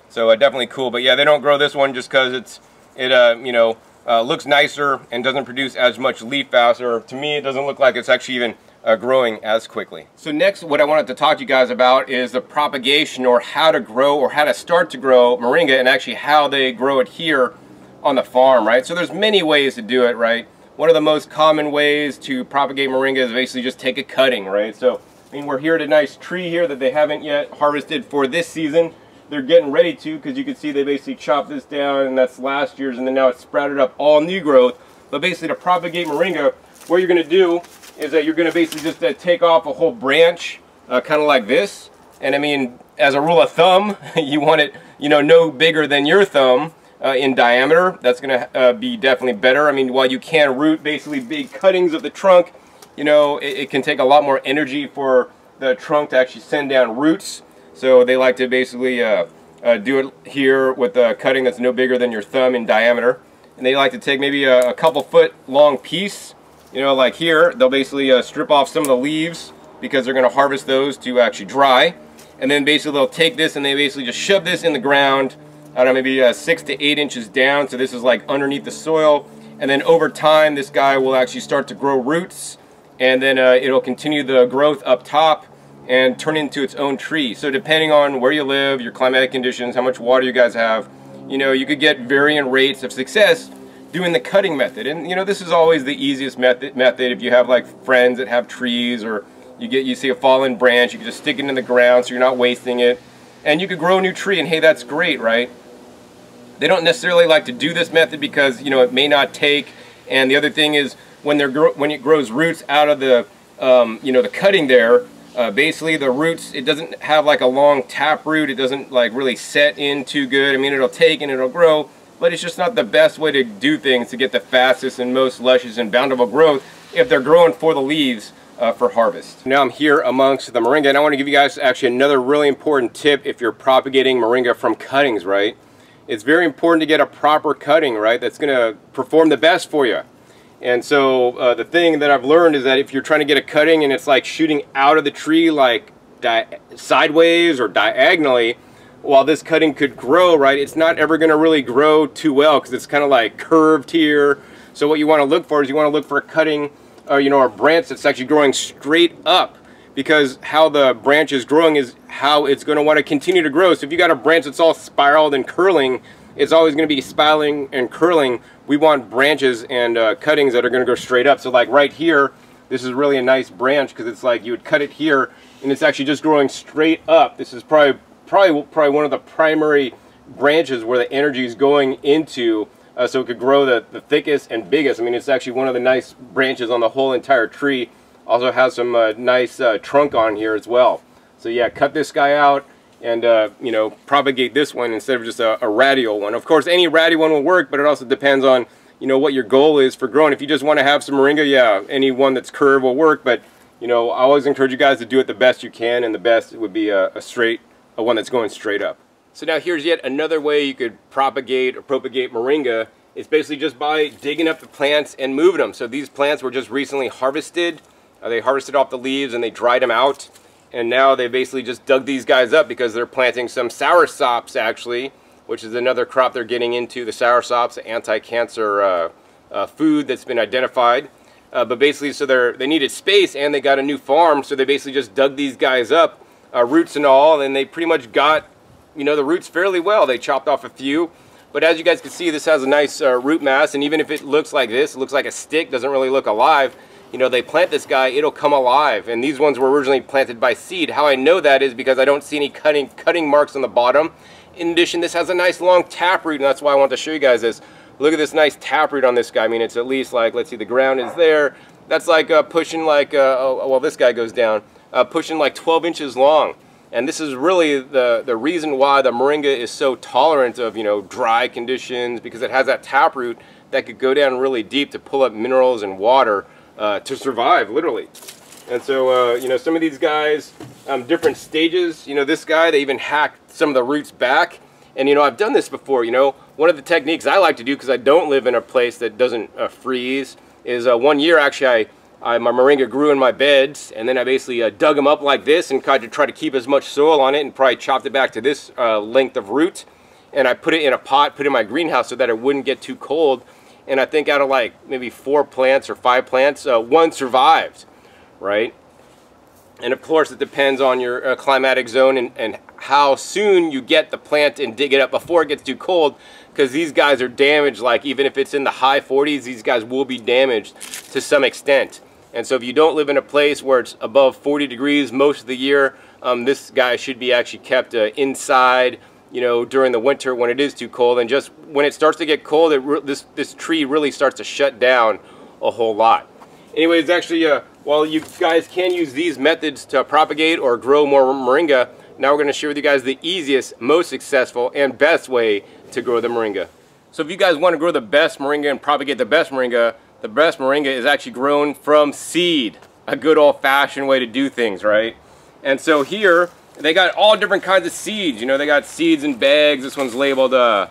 So uh, definitely cool. But yeah, they don't grow this one just because it's it uh, you know uh, looks nicer and doesn't produce as much leaf faster. To me, it doesn't look like it's actually even uh, growing as quickly. So next, what I wanted to talk to you guys about is the propagation or how to grow or how to start to grow moringa and actually how they grow it here on the farm, right? So there's many ways to do it, right? One of the most common ways to propagate moringa is basically just take a cutting, right? So, I mean, we're here at a nice tree here that they haven't yet harvested for this season. They're getting ready to because you can see they basically chopped this down and that's last year's and then now it's sprouted up all new growth. But basically to propagate moringa, what you're going to do is that you're going to basically just uh, take off a whole branch, uh, kind of like this. And I mean, as a rule of thumb, you want it, you know, no bigger than your thumb uh, in diameter. That's going to uh, be definitely better. I mean, while you can root basically big cuttings of the trunk, you know, it, it can take a lot more energy for the trunk to actually send down roots. So they like to basically uh, uh, do it here with a cutting that's no bigger than your thumb in diameter. And they like to take maybe a, a couple foot long piece you know, like here, they'll basically uh, strip off some of the leaves because they're going to harvest those to actually dry. And then basically they'll take this and they basically just shove this in the ground, I don't know, maybe uh, six to eight inches down. So this is like underneath the soil. And then over time, this guy will actually start to grow roots and then uh, it'll continue the growth up top and turn into its own tree. So depending on where you live, your climatic conditions, how much water you guys have, you know, you could get varying rates of success doing the cutting method. And you know, this is always the easiest method method if you have like friends that have trees or you get you see a fallen branch, you can just stick it in the ground so you're not wasting it. And you could grow a new tree and hey, that's great, right? They don't necessarily like to do this method because, you know, it may not take and the other thing is when they're when it grows roots out of the um, you know, the cutting there, uh, basically the roots, it doesn't have like a long tap root. It doesn't like really set in too good. I mean, it'll take and it'll grow, but it's just not the best way to do things to get the fastest and most luscious and bountiful growth if they're growing for the leaves uh, for harvest. Now I'm here amongst the moringa and I want to give you guys actually another really important tip if you're propagating moringa from cuttings, right? It's very important to get a proper cutting, right? That's going to perform the best for you. And so uh, the thing that I've learned is that if you're trying to get a cutting and it's like shooting out of the tree like sideways or diagonally, while this cutting could grow, right, it's not ever going to really grow too well because it's kind of like curved here. So what you want to look for is you want to look for a cutting, or uh, you know, a branch that's actually growing straight up because how the branch is growing is how it's going to want to continue to grow. So if you got a branch that's all spiraled and curling, it's always going to be spiraling and curling. We want branches and uh, cuttings that are going to go straight up. So like right here, this is really a nice branch because it's like you would cut it here and it's actually just growing straight up. This is probably probably probably one of the primary branches where the energy is going into uh, so it could grow the, the thickest and biggest. I mean, it's actually one of the nice branches on the whole entire tree. Also has some uh, nice uh, trunk on here as well. So yeah, cut this guy out and uh, you know propagate this one instead of just a, a radial one. Of course, any radial one will work, but it also depends on you know what your goal is for growing. If you just want to have some moringa, yeah, any one that's curved will work. But you know, I always encourage you guys to do it the best you can, and the best would be a, a straight, a one that's going straight up. So now here's yet another way you could propagate or propagate moringa. It's basically just by digging up the plants and moving them. So these plants were just recently harvested. Uh, they harvested off the leaves and they dried them out and now they basically just dug these guys up because they're planting some soursops actually, which is another crop they're getting into. The soursops, anti-cancer uh, uh, food that's been identified. Uh, but basically, so they they needed space and they got a new farm, so they basically just dug these guys up, uh, roots and all, and they pretty much got, you know, the roots fairly well. They chopped off a few, but as you guys can see, this has a nice uh, root mass, and even if it looks like this, it looks like a stick, doesn't really look alive, you know, they plant this guy, it'll come alive. And these ones were originally planted by seed. How I know that is because I don't see any cutting, cutting marks on the bottom. In addition, this has a nice long taproot, and that's why I want to show you guys this. Look at this nice taproot on this guy. I mean, it's at least like, let's see, the ground is there. That's like uh, pushing like, uh, oh, well, this guy goes down, uh, pushing like 12 inches long. And this is really the, the reason why the moringa is so tolerant of, you know, dry conditions because it has that taproot that could go down really deep to pull up minerals and water uh, to survive, literally. And so, uh, you know, some of these guys, um, different stages, you know, this guy, they even hacked some of the roots back. And, you know, I've done this before, you know, one of the techniques I like to do because I don't live in a place that doesn't uh, freeze is uh, one year actually I, I, my moringa grew in my beds and then I basically uh, dug them up like this and tried to try to keep as much soil on it and probably chopped it back to this uh, length of root. And I put it in a pot, put it in my greenhouse so that it wouldn't get too cold and I think out of like maybe four plants or five plants, uh, one survived, right? And of course, it depends on your uh, climatic zone and, and how soon you get the plant and dig it up before it gets too cold, because these guys are damaged. Like even if it's in the high 40s, these guys will be damaged to some extent. And so if you don't live in a place where it's above 40 degrees most of the year, um, this guy should be actually kept uh, inside you know, during the winter when it is too cold. And just when it starts to get cold, it this, this tree really starts to shut down a whole lot. Anyways, actually, uh, while you guys can use these methods to propagate or grow more moringa, now we're going to share with you guys the easiest, most successful, and best way to grow the moringa. So if you guys want to grow the best moringa and propagate the best moringa, the best moringa is actually grown from seed. A good old-fashioned way to do things, right? And so here, they got all different kinds of seeds. You know, they got seeds in bags. This one's labeled, uh,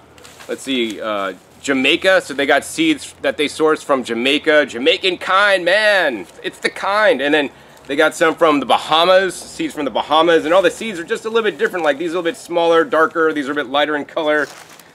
let's see, uh, Jamaica. So they got seeds that they source from Jamaica. Jamaican kind, man. It's the kind. And then they got some from the Bahamas, seeds from the Bahamas. And all the seeds are just a little bit different. Like these are a little bit smaller, darker. These are a bit lighter in color.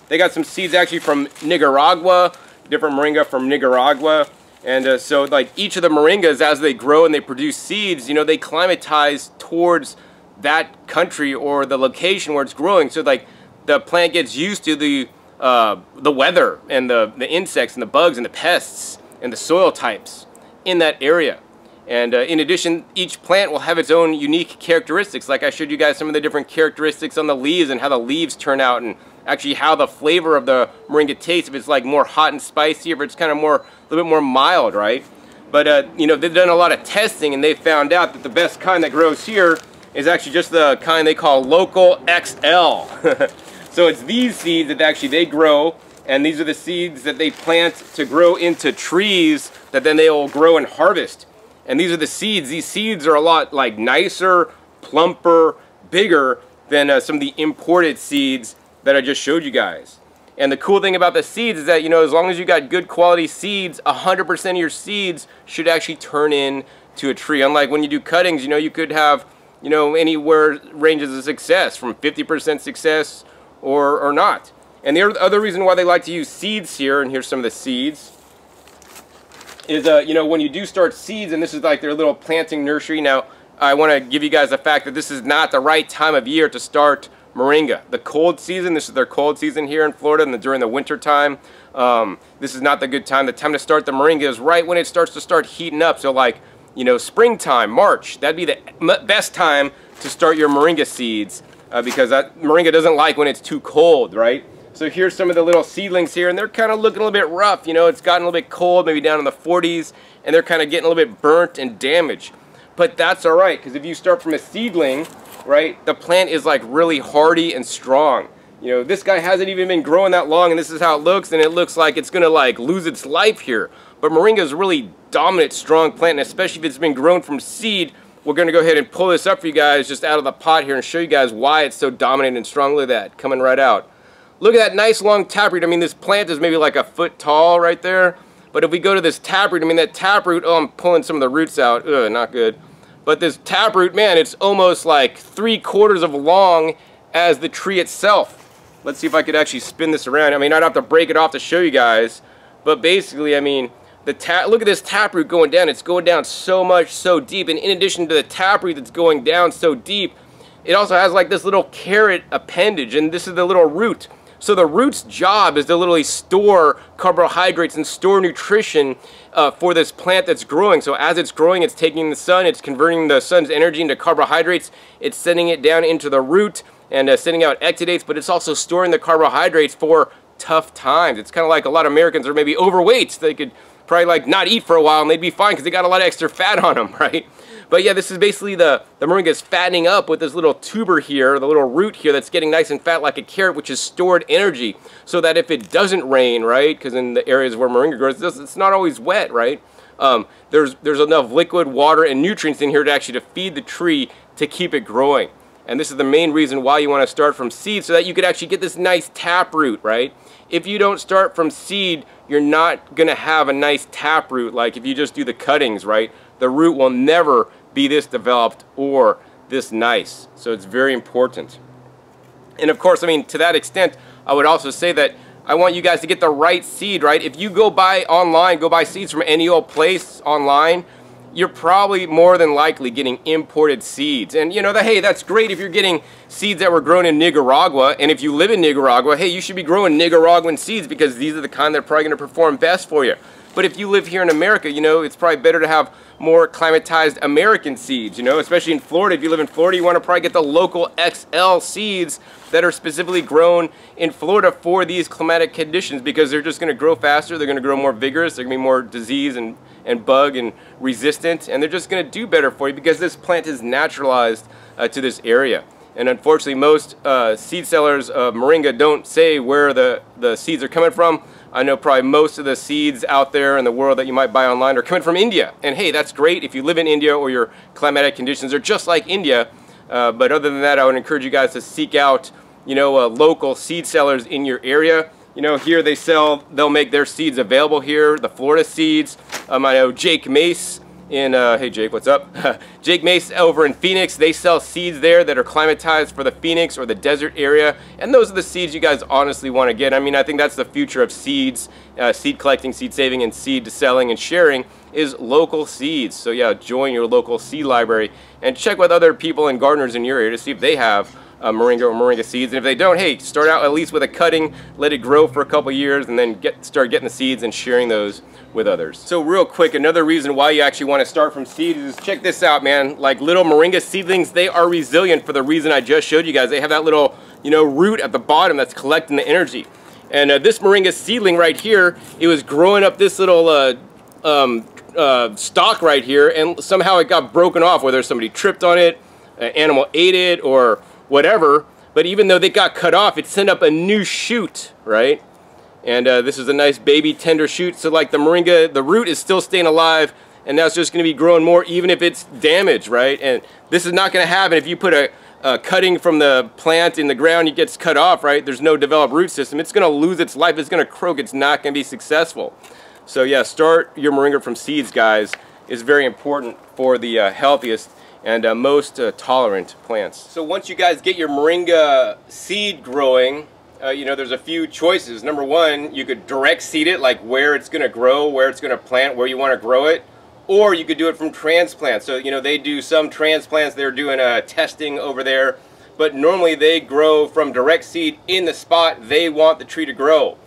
They got some seeds actually from Nicaragua, different moringa from Nicaragua. And uh, so like each of the moringas, as they grow and they produce seeds, you know, they climatize towards that country or the location where it's growing. So like the plant gets used to the, uh, the weather and the, the insects and the bugs and the pests and the soil types in that area. And uh, in addition, each plant will have its own unique characteristics. Like I showed you guys some of the different characteristics on the leaves and how the leaves turn out and actually how the flavor of the moringa tastes, if it's like more hot and spicy, if it's kind of more, a little bit more mild, right? But, uh, you know, they've done a lot of testing and they found out that the best kind that grows here is actually just the kind they call local XL. so it's these seeds that actually they grow and these are the seeds that they plant to grow into trees that then they will grow and harvest. And these are the seeds. These seeds are a lot like nicer, plumper, bigger than uh, some of the imported seeds that I just showed you guys. And the cool thing about the seeds is that, you know, as long as you got good quality seeds, 100% of your seeds should actually turn in to a tree. Unlike when you do cuttings, you know, you could have, you know, anywhere ranges of success from 50% success or, or not. And the other reason why they like to use seeds here, and here's some of the seeds, is, uh, you know, when you do start seeds, and this is like their little planting nursery. Now, I want to give you guys the fact that this is not the right time of year to start moringa. The cold season, this is their cold season here in Florida and the, during the winter time. Um, this is not the good time. The time to start the moringa is right when it starts to start heating up. So like, you know, springtime, March, that'd be the best time to start your moringa seeds uh, because that moringa doesn't like when it's too cold, right? So here's some of the little seedlings here, and they're kind of looking a little bit rough. You know, it's gotten a little bit cold, maybe down in the 40s, and they're kind of getting a little bit burnt and damaged. But that's all right, because if you start from a seedling, right, the plant is like really hardy and strong. You know, this guy hasn't even been growing that long, and this is how it looks, and it looks like it's to like lose its life here. But moringa is really dominant, strong plant, and especially if it's been grown from seed, we're to go ahead and pull this up for you guys just out of the pot here and show you guys why it's so dominant and strong. Look at that, coming right out. Look at that nice long taproot. I mean, this plant is maybe like a foot tall right there. But if we go to this taproot, I mean, that taproot, oh, I'm pulling some of the roots out. Ugh, not good. But this taproot, man, it's almost like three quarters of long as the tree itself. Let's see if I could actually spin this around. I mean, I'd have to break it off to show you guys. But basically, I mean, the tap, look at this taproot going down. It's going down so much, so deep. And in addition to the taproot that's going down so deep, it also has like this little carrot appendage. And this is the little root. So the root's job is to literally store carbohydrates and store nutrition uh, for this plant that's growing. So as it's growing, it's taking the sun, it's converting the sun's energy into carbohydrates, it's sending it down into the root and uh, sending out exudates, but it's also storing the carbohydrates for tough times. It's kind of like a lot of Americans are maybe overweight. So they could probably like not eat for a while and they'd be fine because they got a lot of extra fat on them, right? But yeah, this is basically the, the moringa is fattening up with this little tuber here, the little root here that's getting nice and fat like a carrot, which is stored energy. So that if it doesn't rain, right, because in the areas where moringa grows, it's not always wet, right? Um, there's, there's enough liquid, water, and nutrients in here to actually to feed the tree to keep it growing. And this is the main reason why you want to start from seed so that you could actually get this nice tap root, right? If you don't start from seed, you're not going to have a nice tap root like if you just do the cuttings, right? The root will never be this developed or this nice. So it's very important. And of course, I mean, to that extent, I would also say that I want you guys to get the right seed, right? If you go buy online, go buy seeds from any old place online, you're probably more than likely getting imported seeds. And you know, that hey, that's great if you're getting seeds that were grown in Nicaragua. And if you live in Nicaragua, hey, you should be growing Nicaraguan seeds because these are the kind that are probably going to perform best for you. But if you live here in America, you know, it's probably better to have more climatized American seeds, you know, especially in Florida. If you live in Florida, you want to probably get the local XL seeds that are specifically grown in Florida for these climatic conditions because they're just going to grow faster, they're going to grow more vigorous, they're going to be more disease and, and bug and resistant, and they're just going to do better for you because this plant is naturalized uh, to this area. And unfortunately, most uh, seed sellers of moringa don't say where the, the seeds are coming from. I know probably most of the seeds out there in the world that you might buy online are coming from India. And hey, that's great if you live in India or your climatic conditions are just like India. Uh, but other than that, I would encourage you guys to seek out, you know, uh, local seed sellers in your area. You know, here they sell, they'll make their seeds available here, the Florida seeds. Um, I know Jake Mace in, uh, hey Jake, what's up? Jake Mace over in Phoenix. They sell seeds there that are climatized for the Phoenix or the desert area. And those are the seeds you guys honestly want to get. I mean, I think that's the future of seeds, uh, seed collecting, seed saving, and seed selling and sharing is local seeds. So yeah, join your local seed library and check with other people and gardeners in your area to see if they have uh, moringa or moringa seeds. And if they don't, hey, start out at least with a cutting, let it grow for a couple years, and then get start getting the seeds and sharing those with others. So real quick, another reason why you actually want to start from seeds is check this out, man. Like little moringa seedlings, they are resilient for the reason I just showed you guys. They have that little, you know, root at the bottom that's collecting the energy. And uh, this moringa seedling right here, it was growing up this little uh, um, uh, stalk right here, and somehow it got broken off, whether somebody tripped on it, an animal ate it, or whatever. But even though they got cut off, it sent up a new shoot, right? And uh, this is a nice baby tender shoot. So like the moringa, the root is still staying alive and now it's just going to be growing more even if it's damaged, right? And this is not going to happen if you put a, a, cutting from the plant in the ground, it gets cut off, right? There's no developed root system. It's going to lose its life. It's going to croak. It's not going to be successful. So yeah, start your moringa from seeds, guys, is very important for the uh, healthiest and uh, most uh, tolerant plants. So once you guys get your moringa seed growing, uh, you know, there's a few choices. Number one, you could direct seed it, like where it's going to grow, where it's going to plant, where you want to grow it. Or you could do it from transplant. So, you know, they do some transplants. They're doing uh, testing over there. But normally they grow from direct seed in the spot they want the tree to grow.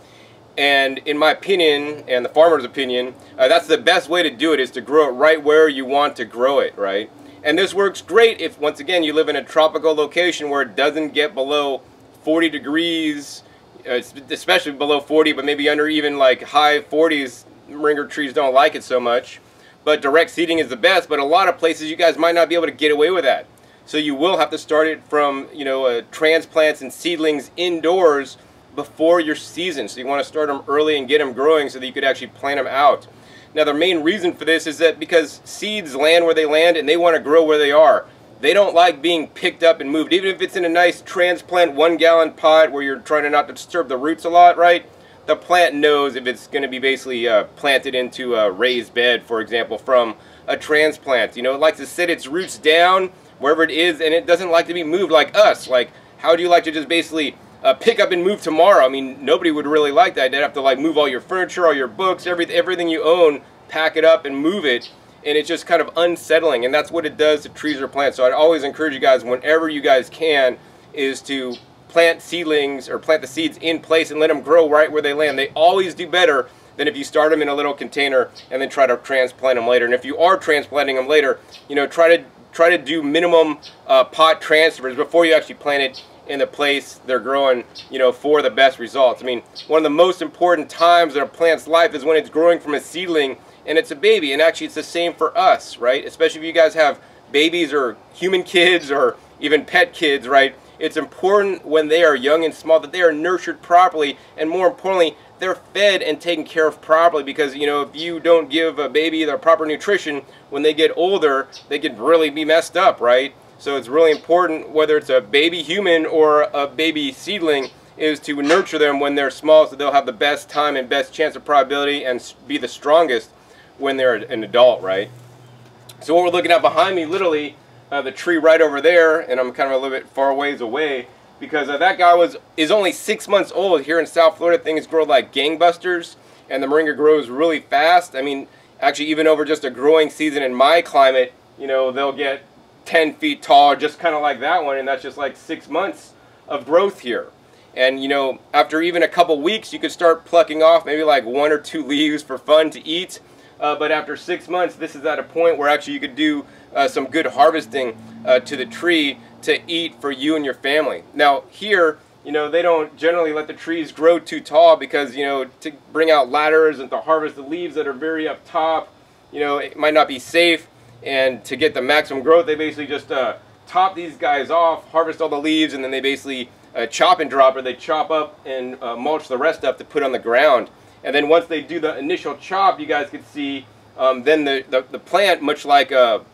And in my opinion, and the farmer's opinion, uh, that's the best way to do it is to grow it right where you want to grow it, right? And this works great if, once again, you live in a tropical location where it doesn't get below 40 degrees, uh, especially below 40, but maybe under even like high 40s, Ringer trees don't like it so much. But direct seeding is the best, but a lot of places you guys might not be able to get away with that. So you will have to start it from, you know, uh, transplants and seedlings indoors before your season. So you want to start them early and get them growing so that you could actually plant them out. Now the main reason for this is that because seeds land where they land and they want to grow where they are. They don't like being picked up and moved, even if it's in a nice transplant one gallon pot where you're trying to not disturb the roots a lot, right? The plant knows if it's going to be basically uh, planted into a raised bed, for example, from a transplant. You know, it likes to sit its roots down wherever it is, and it doesn't like to be moved like us. Like, how do you like to just basically uh, pick up and move tomorrow? I mean, nobody would really like that. They'd have to like move all your furniture, all your books, everything, everything you own, pack it up and move it and it's just kind of unsettling and that's what it does to trees or plants so I'd always encourage you guys whenever you guys can is to plant seedlings or plant the seeds in place and let them grow right where they land they always do better than if you start them in a little container and then try to transplant them later and if you are transplanting them later you know try to try to do minimum uh, pot transfers before you actually plant it in the place they're growing, you know, for the best results. I mean, one of the most important times in a plant's life is when it's growing from a seedling and it's a baby. And actually, it's the same for us, right? Especially if you guys have babies or human kids or even pet kids, right? It's important when they are young and small that they are nurtured properly, and more importantly, they're fed and taken care of properly because you know if you don't give a baby the proper nutrition when they get older they could really be messed up right so it's really important whether it's a baby human or a baby seedling is to nurture them when they're small so they'll have the best time and best chance of probability and be the strongest when they're an adult, right? So what we're looking at behind me, literally, uh, the tree right over there, and I'm kind of a little bit far ways away, because uh, that guy was is only six months old. Here in South Florida, things grow like gangbusters, and the moringa grows really fast. I mean, actually, even over just a growing season in my climate, you know, they'll get 10 feet tall, just kind of like that one, and that's just like six months of growth here. And you know, after even a couple weeks, you could start plucking off maybe like one or two leaves for fun to eat. Uh, but after six months, this is at a point where actually you could do uh, some good harvesting uh, to the tree to eat for you and your family. Now here, you know, they don't generally let the trees grow too tall because, you know, to bring out ladders and to harvest the leaves that are very up top, you know, it might not be safe. And to get the maximum growth, they basically just uh, top these guys off, harvest all the leaves, and then they basically uh, chop and drop or they chop up and uh, mulch the rest up to put on the ground. And then once they do the initial chop, you guys can see um, then the, the, the, plant, much like a,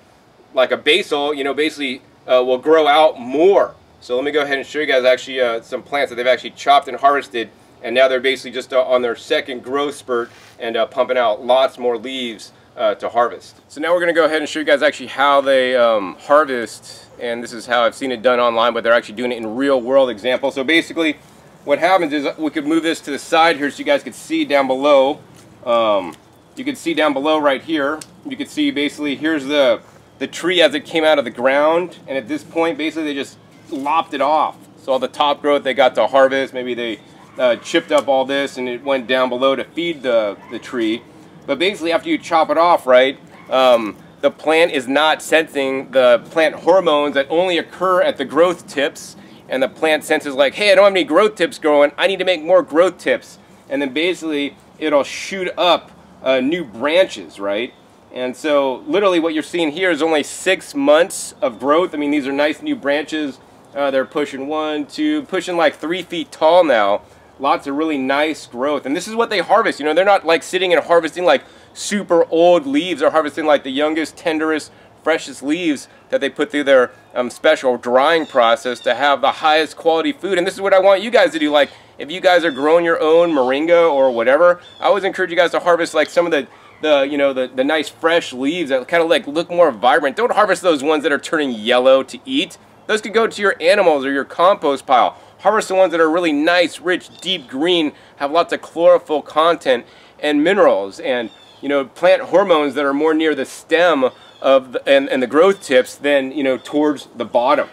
like a basil, you know, basically uh, will grow out more. So let me go ahead and show you guys actually uh, some plants that they've actually chopped and harvested. And now they're basically just uh, on their second growth spurt and uh, pumping out lots more leaves uh, to harvest. So now we're going to go ahead and show you guys actually how they um, harvest and this is how I've seen it done online but they're actually doing it in real world example. So basically what happens is we could move this to the side here so you guys could see down below. Um, you can see down below right here you can see basically here's the the tree as it came out of the ground and at this point basically they just lopped it off. So all the top growth they got to harvest maybe they uh, chipped up all this and it went down below to feed the, the tree. But basically after you chop it off, right, um, the plant is not sensing the plant hormones that only occur at the growth tips. And the plant senses like, hey, I don't have any growth tips growing. I need to make more growth tips. And then basically it'll shoot up uh, new branches, right? And so literally what you're seeing here is only six months of growth. I mean, these are nice new branches. Uh, they're pushing one, two, pushing like three feet tall now lots of really nice growth. And this is what they harvest. You know, they're not like sitting and harvesting like super old leaves. They're harvesting like the youngest, tenderest, freshest leaves that they put through their um, special drying process to have the highest quality food. And this is what I want you guys to do. Like, if you guys are growing your own moringa or whatever, I always encourage you guys to harvest like some of the the you know the, the nice fresh leaves that kind of like look more vibrant. Don't harvest those ones that are turning yellow to eat. Those could go to your animals or your compost pile harvest the ones that are really nice, rich, deep green, have lots of chlorophyll content and minerals and you know plant hormones that are more near the stem of the, and, and the growth tips than you know towards the bottom.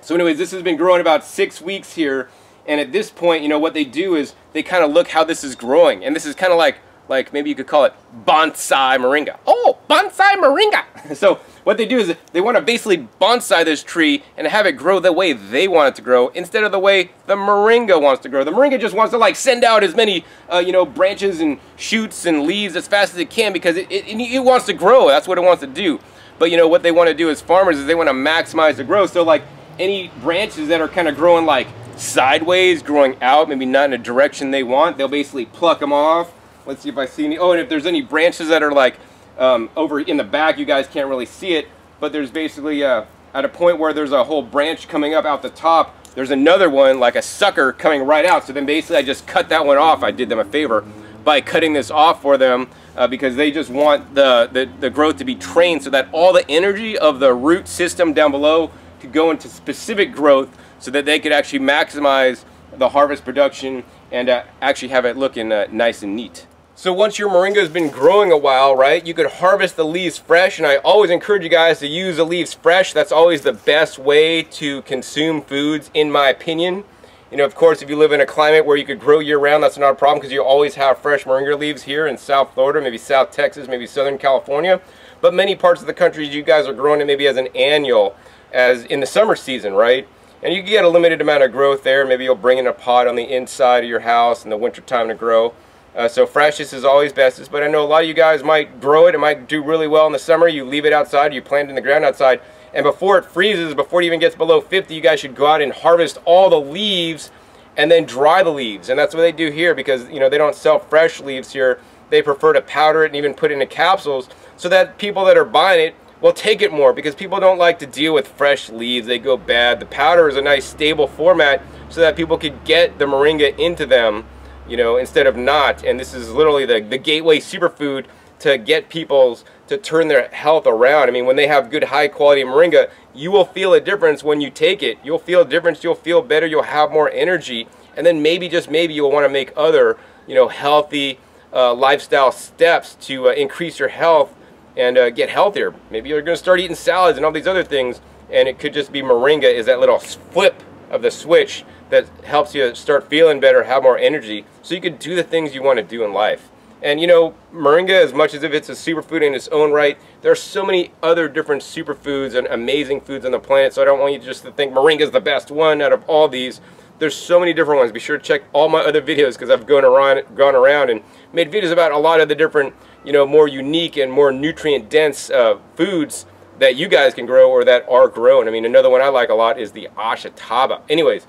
So anyways, this has been growing about six weeks here and at this point, you know, what they do is they kind of look how this is growing. And this is kind of like like maybe you could call it bonsai moringa. Oh, bonsai moringa! so what they do is they want to basically bonsai this tree and have it grow the way they want it to grow instead of the way the moringa wants to grow. The moringa just wants to like send out as many uh, you know branches and shoots and leaves as fast as it can because it, it, it wants to grow. That's what it wants to do. But you know what they want to do as farmers is they want to maximize the growth. So like any branches that are kind of growing like sideways, growing out, maybe not in a direction they want, they'll basically pluck them off Let's see if I see any. Oh, and if there's any branches that are like um, over in the back, you guys can't really see it, but there's basically uh, at a point where there's a whole branch coming up out the top, there's another one like a sucker coming right out. So then basically I just cut that one off. I did them a favor by cutting this off for them uh, because they just want the, the, the growth to be trained so that all the energy of the root system down below could go into specific growth so that they could actually maximize the harvest production and uh, actually have it looking uh, nice and neat. So once your moringa has been growing a while, right, you could harvest the leaves fresh, and I always encourage you guys to use the leaves fresh. That's always the best way to consume foods, in my opinion. You know, of course, if you live in a climate where you could grow year-round, that's not a problem because you always have fresh moringa leaves here in South Florida, maybe South Texas, maybe Southern California. But many parts of the country, you guys are growing it maybe as an annual, as in the summer season, right? And you get a limited amount of growth there. Maybe you'll bring in a pot on the inside of your house in the winter time to grow. Uh, so freshness is always bestest, but I know a lot of you guys might grow it. It might do really well in the summer. You leave it outside, you plant it in the ground outside, and before it freezes, before it even gets below 50, you guys should go out and harvest all the leaves and then dry the leaves. And that's what they do here because, you know, they don't sell fresh leaves here. They prefer to powder it and even put it into capsules so that people that are buying it will take it more because people don't like to deal with fresh leaves. They go bad. The powder is a nice stable format so that people could get the moringa into them you know, instead of not. And this is literally the, the gateway superfood to get people's, to turn their health around. I mean, when they have good high quality moringa, you will feel a difference when you take it. You'll feel a difference, you'll feel better, you'll have more energy. And then maybe, just maybe, you'll want to make other, you know, healthy uh, lifestyle steps to uh, increase your health and uh, get healthier. Maybe you're going to start eating salads and all these other things. And it could just be moringa is that little flip of the switch that helps you start feeling better, have more energy, so you can do the things you want to do in life. And you know, moringa, as much as if it's a superfood in its own right, there are so many other different superfoods and amazing foods on the planet, so I don't want you just to think moringa is the best one out of all these. There's so many different ones. Be sure to check all my other videos because I've gone around, gone around and made videos about a lot of the different, you know, more unique and more nutrient-dense uh, foods that you guys can grow or that are grown. I mean, another one I like a lot is the ashitaba. Anyways,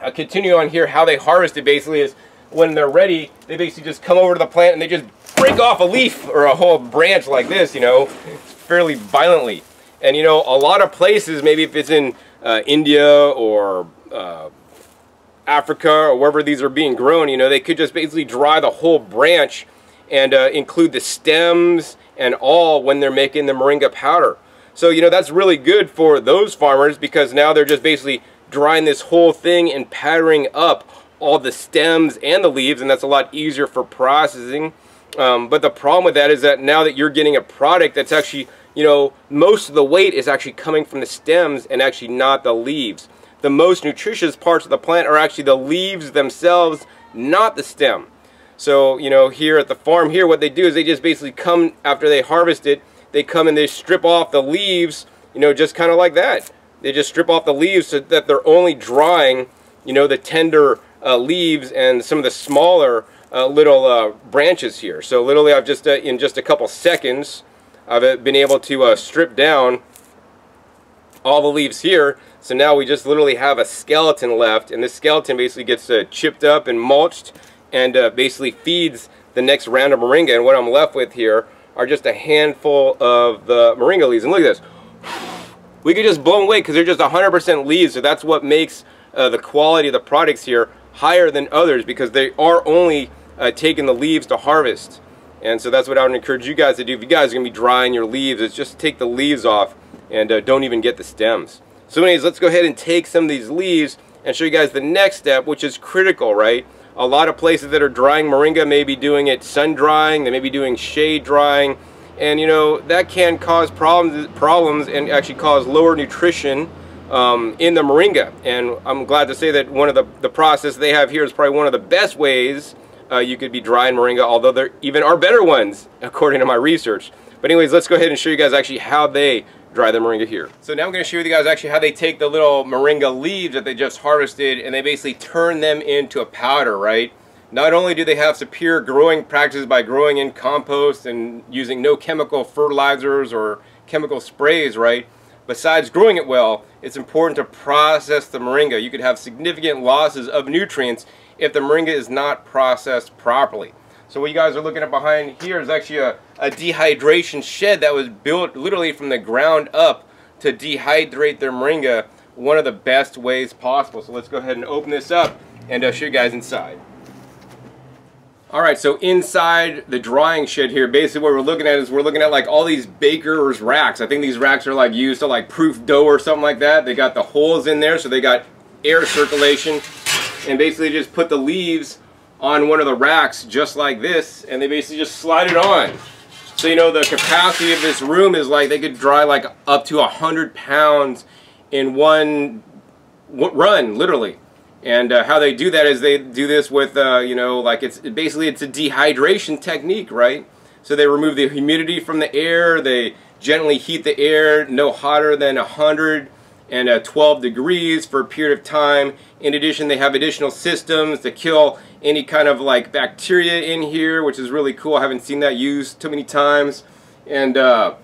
I'll continue on here. How they harvest it basically is when they're ready, they basically just come over to the plant and they just break off a leaf or a whole branch like this, you know, fairly violently. And you know, a lot of places, maybe if it's in uh, India or uh, Africa or wherever these are being grown, you know, they could just basically dry the whole branch and uh, include the stems and all when they're making the moringa powder. So, you know, that's really good for those farmers because now they're just basically drying this whole thing and powdering up all the stems and the leaves, and that's a lot easier for processing. Um, but the problem with that is that now that you're getting a product that's actually, you know, most of the weight is actually coming from the stems and actually not the leaves. The most nutritious parts of the plant are actually the leaves themselves, not the stem. So, you know, here at the farm here, what they do is they just basically come after they harvest it, they come and they strip off the leaves, you know, just kind of like that. They just strip off the leaves so that they're only drying, you know, the tender uh, leaves and some of the smaller uh, little uh, branches here. So literally I've just, uh, in just a couple seconds, I've uh, been able to uh, strip down all the leaves here. So now we just literally have a skeleton left and this skeleton basically gets chipped up and mulched and basically feeds the next round of moringa. And what I'm left with here are just a handful of the moringa leaves. And look at this. We could just blow them away because they're just 100% leaves. So that's what makes uh, the quality of the products here higher than others because they are only uh, taking the leaves to harvest. And so that's what I would encourage you guys to do. If you guys are going to be drying your leaves, is just take the leaves off and uh, don't even get the stems. So anyways, let's go ahead and take some of these leaves and show you guys the next step, which is critical, right? A lot of places that are drying moringa may be doing it sun drying, they may be doing shade drying, and you know, that can cause problems, problems and actually cause lower nutrition um, in the moringa. And I'm glad to say that one of the, the process they have here is probably one of the best ways uh, you could be drying moringa, although there even are better ones, according to my research. But anyways, let's go ahead and show you guys actually how they dry the moringa here. So now I'm going to show you guys actually how they take the little moringa leaves that they just harvested and they basically turn them into a powder, right? Not only do they have superior growing practices by growing in compost and using no chemical fertilizers or chemical sprays, right? Besides growing it well, it's important to process the moringa. You could have significant losses of nutrients if the moringa is not processed properly. So what you guys are looking at behind here is actually a, a dehydration shed that was built literally from the ground up to dehydrate their moringa one of the best ways possible. So let's go ahead and open this up and uh, show you guys inside. Alright, so inside the drying shed here, basically what we're looking at is we're looking at like all these baker's racks. I think these racks are like used to like proof dough or something like that. They got the holes in there, so they got air circulation. And basically just put the leaves on one of the racks just like this, and they basically just slide it on. So you know the capacity of this room is like they could dry like up to a hundred pounds in one run, literally. And uh, how they do that is they do this with, uh, you know, like it's basically it's a dehydration technique, right? So they remove the humidity from the air, they gently heat the air no hotter than 100 and uh, 12 degrees for a period of time. In addition, they have additional systems to kill any kind of like bacteria in here, which is really cool. I haven't seen that used too many times. And, uh,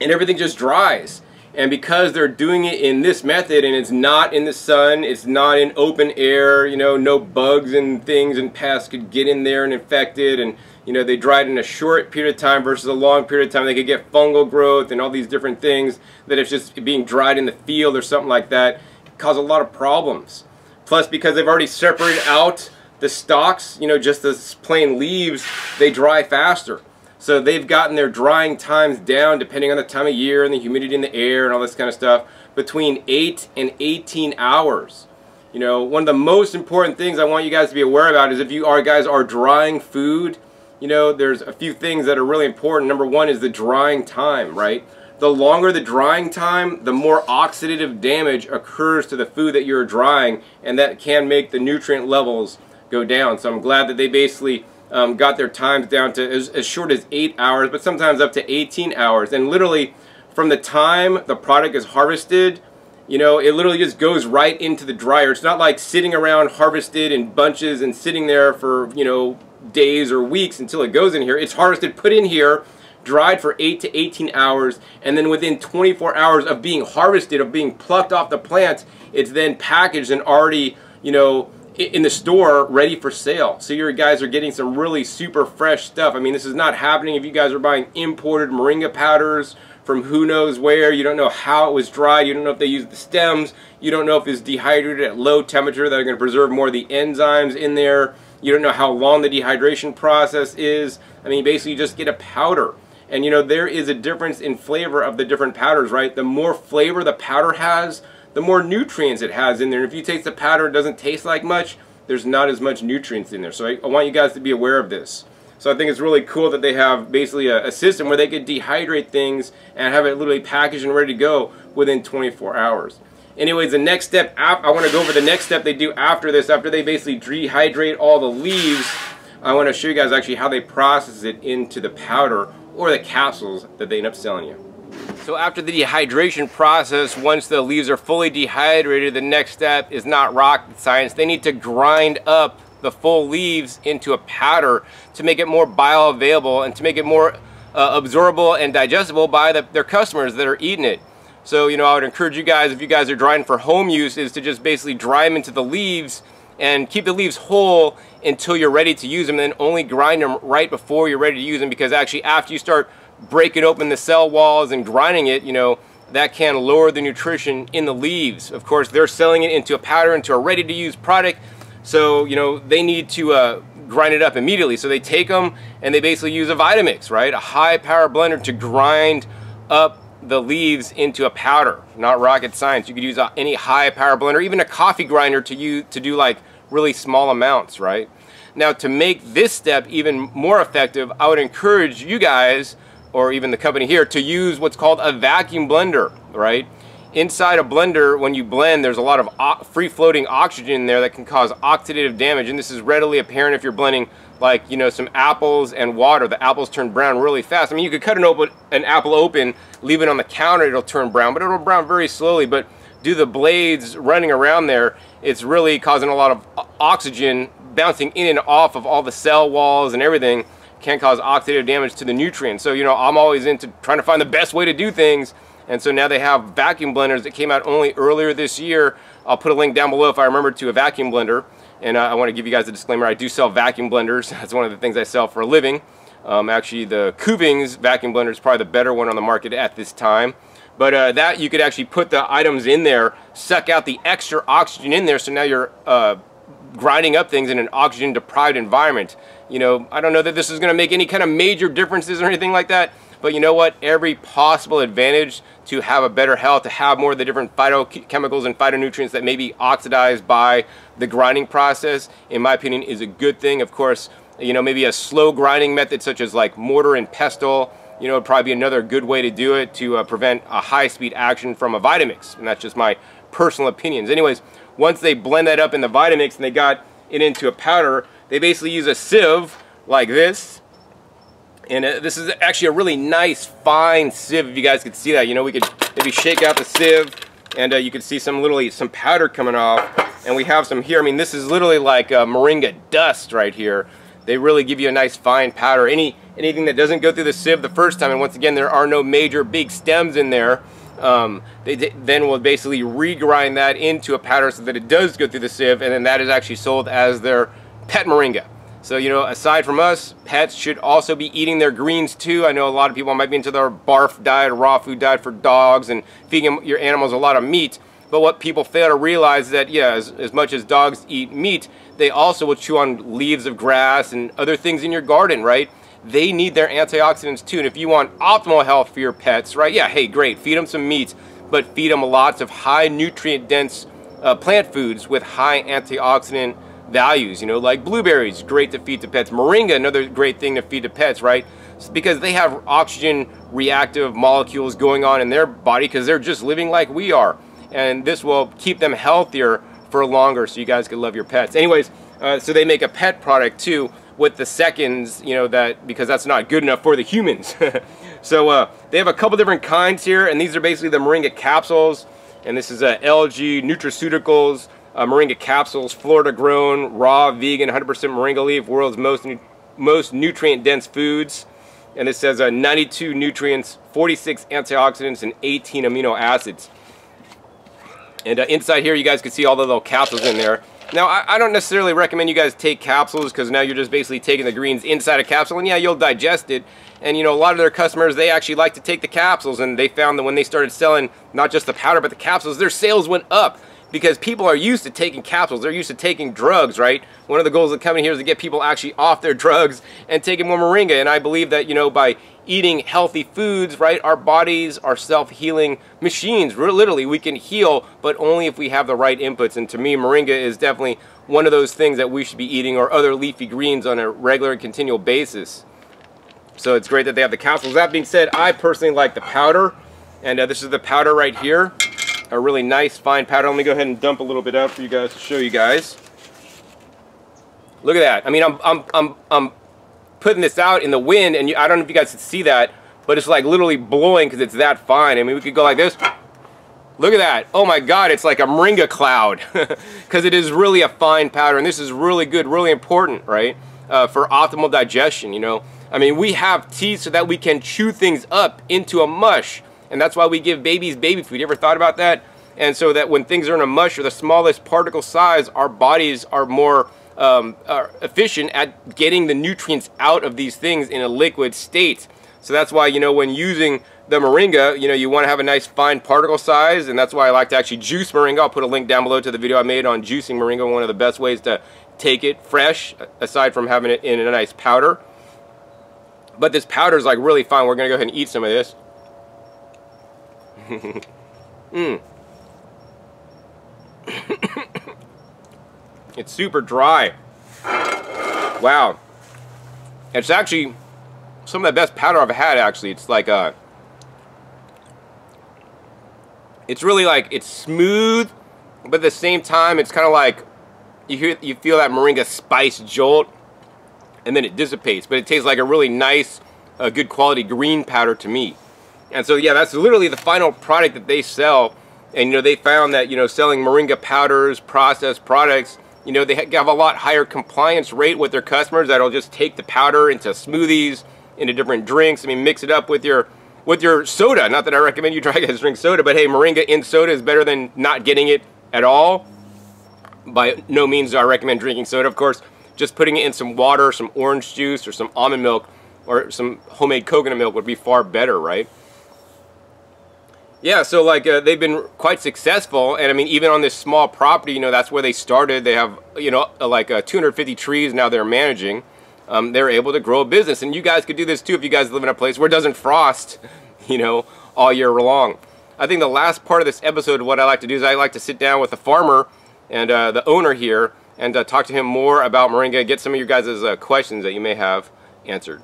and everything just dries. And because they're doing it in this method and it's not in the sun, it's not in open air, you know, no bugs and things and pests could get in there and infect it. And, you know, they dried in a short period of time versus a long period of time. They could get fungal growth and all these different things that if just being dried in the field or something like that cause a lot of problems. Plus, because they've already separated out the stalks, you know, just the plain leaves, they dry faster. So they've gotten their drying times down, depending on the time of year and the humidity in the air and all this kind of stuff, between 8 and 18 hours. You know, one of the most important things I want you guys to be aware about is if you are guys are drying food, you know, there's a few things that are really important. Number one is the drying time, right? The longer the drying time, the more oxidative damage occurs to the food that you're drying, and that can make the nutrient levels go down. So I'm glad that they basically um, got their times down to as, as short as 8 hours, but sometimes up to 18 hours. And literally, from the time the product is harvested, you know, it literally just goes right into the dryer. It's not like sitting around harvested in bunches and sitting there for, you know, days or weeks until it goes in here. It's harvested, put in here, dried for 8 to 18 hours, and then within 24 hours of being harvested, of being plucked off the plant, it's then packaged and already, you know, in the store ready for sale. So your guys are getting some really super fresh stuff. I mean, this is not happening if you guys are buying imported moringa powders from who knows where. You don't know how it was dried. You don't know if they used the stems. You don't know if it's dehydrated at low temperature that are going to preserve more of the enzymes in there. You don't know how long the dehydration process is. I mean, basically you just get a powder. And you know, there is a difference in flavor of the different powders, right? The more flavor the powder has, the more nutrients it has in there. If you taste the powder, it doesn't taste like much, there's not as much nutrients in there. So I, I want you guys to be aware of this. So I think it's really cool that they have basically a, a, system where they could dehydrate things and have it literally packaged and ready to go within 24 hours. Anyways, the next step, I want to go over the next step they do after this, after they basically dehydrate all the leaves, I want to show you guys actually how they process it into the powder or the capsules that they end up selling you. So after the dehydration process, once the leaves are fully dehydrated, the next step is not rocket science. They need to grind up the full leaves into a powder to make it more bioavailable and to make it more uh, absorbable and digestible by the, their customers that are eating it. So, you know, I would encourage you guys, if you guys are drying for home use, is to just basically dry them into the leaves and keep the leaves whole until you're ready to use them. And then only grind them right before you're ready to use them because actually after you start breaking open the cell walls and grinding it, you know, that can lower the nutrition in the leaves. Of course, they're selling it into a powder, into a ready-to-use product. So, you know, they need to uh, grind it up immediately. So they take them and they basically use a Vitamix, right? A high power blender to grind up the leaves into a powder. Not rocket science. You could use uh, any high power blender, even a coffee grinder to, use, to do like really small amounts, right? Now to make this step even more effective, I would encourage you guys, or even the company here, to use what's called a vacuum blender, right? inside a blender, when you blend, there's a lot of free-floating oxygen in there that can cause oxidative damage, and this is readily apparent if you're blending like, you know, some apples and water. The apples turn brown really fast. I mean, you could cut an, open, an apple open, leave it on the counter, it'll turn brown, but it'll brown very slowly, but do the blades running around there, it's really causing a lot of oxygen bouncing in and off of all the cell walls and everything can cause oxidative damage to the nutrients. So, you know, I'm always into trying to find the best way to do things and so now they have vacuum blenders that came out only earlier this year. I'll put a link down below if I remember to a vacuum blender. And uh, I want to give you guys a disclaimer. I do sell vacuum blenders. That's one of the things I sell for a living. Um, actually, the Kuvings vacuum blender is probably the better one on the market at this time. But uh, that you could actually put the items in there, suck out the extra oxygen in there, so now you're uh, grinding up things in an oxygen deprived environment. You know, I don't know that this is going to make any kind of major differences or anything like that, but you know what? Every possible advantage to have a better health, to have more of the different phytochemicals and phytonutrients that may be oxidized by the grinding process, in my opinion, is a good thing. Of course, you know, maybe a slow grinding method such as like mortar and pestle, you know, would probably be another good way to do it to uh, prevent a high-speed action from a Vitamix. And that's just my personal opinions. Anyways, once they blend that up in the Vitamix and they got it into a powder, they basically use a sieve like this and uh, this is actually a really nice, fine sieve, if you guys could see that. You know, we could maybe shake out the sieve, and uh, you could see some literally some powder coming off. And we have some here. I mean, this is literally like uh, moringa dust right here. They really give you a nice fine powder. Any Anything that doesn't go through the sieve the first time, and once again, there are no major big stems in there, um, they then will basically regrind that into a powder so that it does go through the sieve, and then that is actually sold as their pet moringa. So, you know, aside from us, pets should also be eating their greens too. I know a lot of people might be into their barf diet, raw food diet for dogs and feeding your animals a lot of meat. But what people fail to realize is that, yeah, as, as much as dogs eat meat, they also will chew on leaves of grass and other things in your garden, right? They need their antioxidants too. And if you want optimal health for your pets, right, yeah, hey, great, feed them some meats, but feed them lots of high nutrient dense uh, plant foods with high antioxidant values, you know, like blueberries, great to feed to pets. Moringa, another great thing to feed to pets, right? because they have oxygen reactive molecules going on in their body because they're just living like we are. And this will keep them healthier for longer so you guys can love your pets. Anyways, uh, so they make a pet product too with the seconds, you know, that because that's not good enough for the humans. so uh, they have a couple different kinds here and these are basically the Moringa capsules and this is uh, Elgee Nutraceuticals uh, moringa capsules, Florida grown, raw, vegan, 100% moringa leaf, world's most nu most nutrient dense foods. And it says uh, 92 nutrients, 46 antioxidants, and 18 amino acids. And uh, inside here, you guys can see all the little capsules in there. Now, I, I don't necessarily recommend you guys take capsules because now you're just basically taking the greens inside a capsule. And yeah, you'll digest it. And you know, a lot of their customers, they actually like to take the capsules. And they found that when they started selling not just the powder, but the capsules, their sales went up because people are used to taking capsules. They're used to taking drugs, right? One of the goals of coming here is to get people actually off their drugs and taking more moringa. And I believe that, you know, by eating healthy foods, right, our bodies are self-healing machines. Literally, we can heal, but only if we have the right inputs. And to me, moringa is definitely one of those things that we should be eating or other leafy greens on a regular and continual basis. So it's great that they have the capsules. That being said, I personally like the powder. And uh, this is the powder right here a really nice fine powder. Let me go ahead and dump a little bit out for you guys to show you guys. Look at that. I mean, I'm, I'm, I'm, I'm putting this out in the wind, and you, I don't know if you guys can see that, but it's like literally blowing because it's that fine. I mean, we could go like this. Look at that. Oh my God, it's like a moringa cloud because it is really a fine powder, and this is really good, really important, right, uh, for optimal digestion, you know. I mean, we have teeth so that we can chew things up into a mush and that's why we give babies baby food. You ever thought about that? And so that when things are in a mush or the smallest particle size, our bodies are more um, are efficient at getting the nutrients out of these things in a liquid state. So that's why, you know, when using the moringa, you know, you want to have a nice fine particle size, and that's why I like to actually juice moringa. I'll put a link down below to the video I made on juicing moringa, one of the best ways to take it fresh, aside from having it in a nice powder. But this powder is like really fine. We're going to go ahead and eat some of this. mm. It's super dry. Wow. It's actually some of the best powder I've had actually. It's like a uh, it's really like it's smooth, but at the same time it's kind of like you hear you feel that moringa spice jolt and then it dissipates, but it tastes like a really nice, uh, good quality green powder to me. And so, yeah, that's literally the final product that they sell. And, you know, they found that, you know, selling moringa powders, processed products, you know, they have a lot higher compliance rate with their customers that'll just take the powder into smoothies, into different drinks. I mean, mix it up with your with your soda. Not that I recommend you try to drink soda, but hey, moringa in soda is better than not getting it at all. By no means do I recommend drinking soda. Of course, just putting it in some water, some orange juice, or some almond milk, or some homemade coconut milk would be far better, right? Yeah, so like uh, they've been quite successful, and I mean even on this small property, you know that's where they started. They have you know uh, like uh, 250 trees now they're managing. Um, they're able to grow a business, and you guys could do this too if you guys live in a place where it doesn't frost, you know, all year long. I think the last part of this episode, what I like to do is I like to sit down with the farmer and uh, the owner here and uh, talk to him more about moringa, get some of your guys' uh, questions that you may have answered.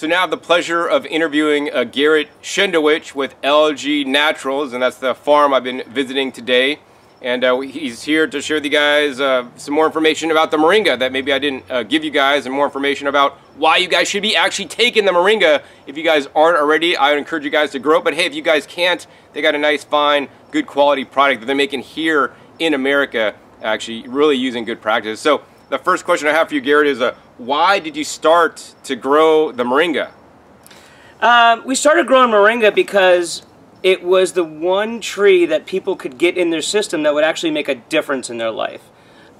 So now I have the pleasure of interviewing uh, Garrett Schendowich with Elgee Naturals, and that's the farm I've been visiting today. And uh, he's here to share with you guys uh, some more information about the moringa that maybe I didn't uh, give you guys, and more information about why you guys should be actually taking the moringa. If you guys aren't already, I would encourage you guys to grow it. But hey, if you guys can't, they got a nice, fine, good quality product that they're making here in America, actually really using good practices. So the first question I have for you, Garrett, is uh, why did you start to grow the moringa?
Um, we started growing moringa because it was the one tree that people could get in their system that would actually make a difference in their life.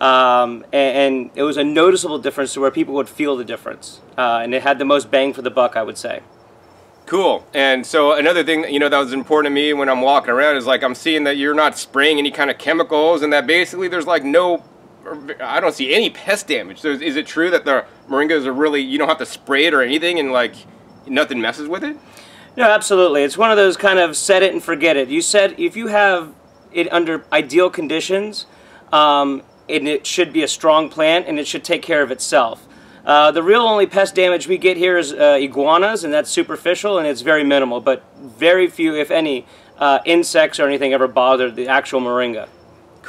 Um, and, and, it was a noticeable difference to where people would feel the difference. Uh, and it had the most bang for the buck, I would say.
Cool. And so another thing, you know, that was important to me when I'm walking around is like I'm seeing that you're not spraying any kind of chemicals and that basically there's like no I don't see any pest damage. So is, is, it true that the moringas are really you don't have to spray it or anything and like nothing messes with it?
No, absolutely. It's one of those kind of set it and forget it. You said if you have it under ideal conditions, um, and it should be a strong plant and it should take care of itself. Uh, the real only pest damage we get here is uh, iguanas, and that's superficial and it's very minimal. But very few, if any, uh, insects or anything ever bother the actual moringa.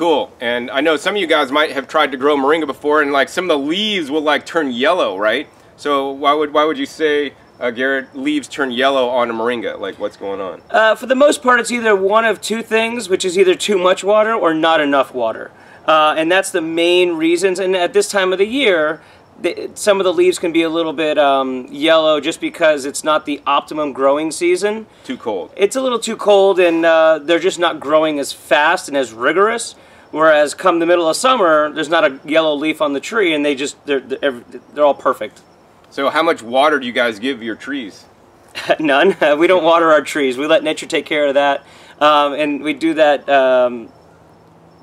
Cool. And I know some of you guys might have tried to grow moringa before, and like some of the leaves will like turn yellow, right? So why would why would you say, uh, Garrett, leaves turn yellow on a moringa? Like what's going on?
Uh, for the most part, it's either one of two things, which is either too much water or not enough water. Uh, and that's the main reasons. And at this time of the year, the, some of the leaves can be a little bit um, yellow just because it's not the optimum growing season.
Too cold.
It's a little too cold, and uh, they're just not growing as fast and as rigorous. Whereas come the middle of summer, there's not a yellow leaf on the tree, and they just they're they're, they're all perfect.
So how much water do you guys give your trees?
None. we don't water our trees. We let nature take care of that, um, and we do that. Um,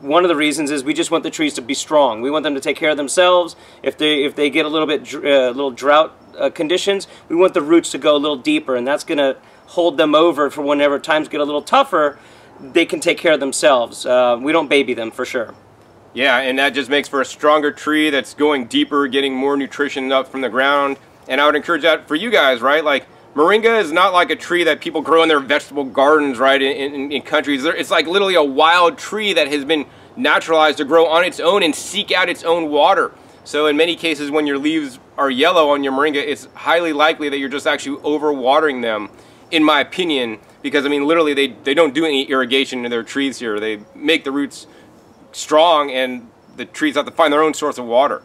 one of the reasons is we just want the trees to be strong. We want them to take care of themselves. If they if they get a little bit uh, little drought uh, conditions, we want the roots to go a little deeper, and that's going to hold them over for whenever times get a little tougher. They can take care of themselves. Uh, we don't baby them for sure.
Yeah, and that just makes for a stronger tree that's going deeper, getting more nutrition up from the ground. And I would encourage that for you guys, right? Like Moringa is not like a tree that people grow in their vegetable gardens, right, in, in, in countries. It's like literally a wild tree that has been naturalized to grow on its own and seek out its own water. So in many cases, when your leaves are yellow on your moringa, it's highly likely that you're just actually overwatering them, in my opinion, because I mean, literally, they, they don't do any irrigation in their trees here. They make the roots strong and the trees have to find their own source of water.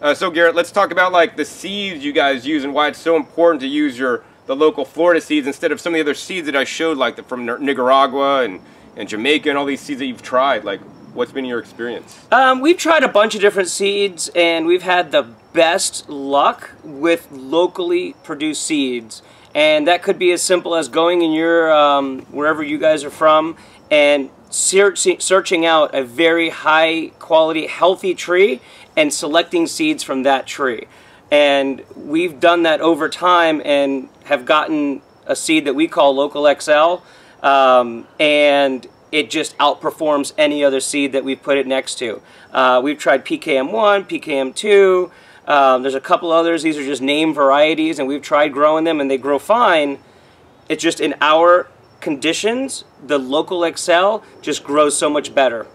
Uh, so Garrett, let's talk about like the seeds you guys use and why it's so important to use your the local Florida seeds instead of some of the other seeds that I showed, like the, from Nicaragua and, and Jamaica and all these seeds that you've tried. Like, what's been your experience?
Um, we've tried a bunch of different seeds, and we've had the best luck with locally produced seeds. And that could be as simple as going in your um, wherever you guys are from and searching, searching out a very high quality, healthy tree and selecting seeds from that tree. And we've done that over time and have gotten a seed that we call Local XL. Um, and it just outperforms any other seed that we've put it next to. Uh, we've tried PKM1, PKM2, um, there's a couple others. These are just name varieties, and we've tried growing them, and they grow fine. It's just in our conditions, the local XL just grows so much better.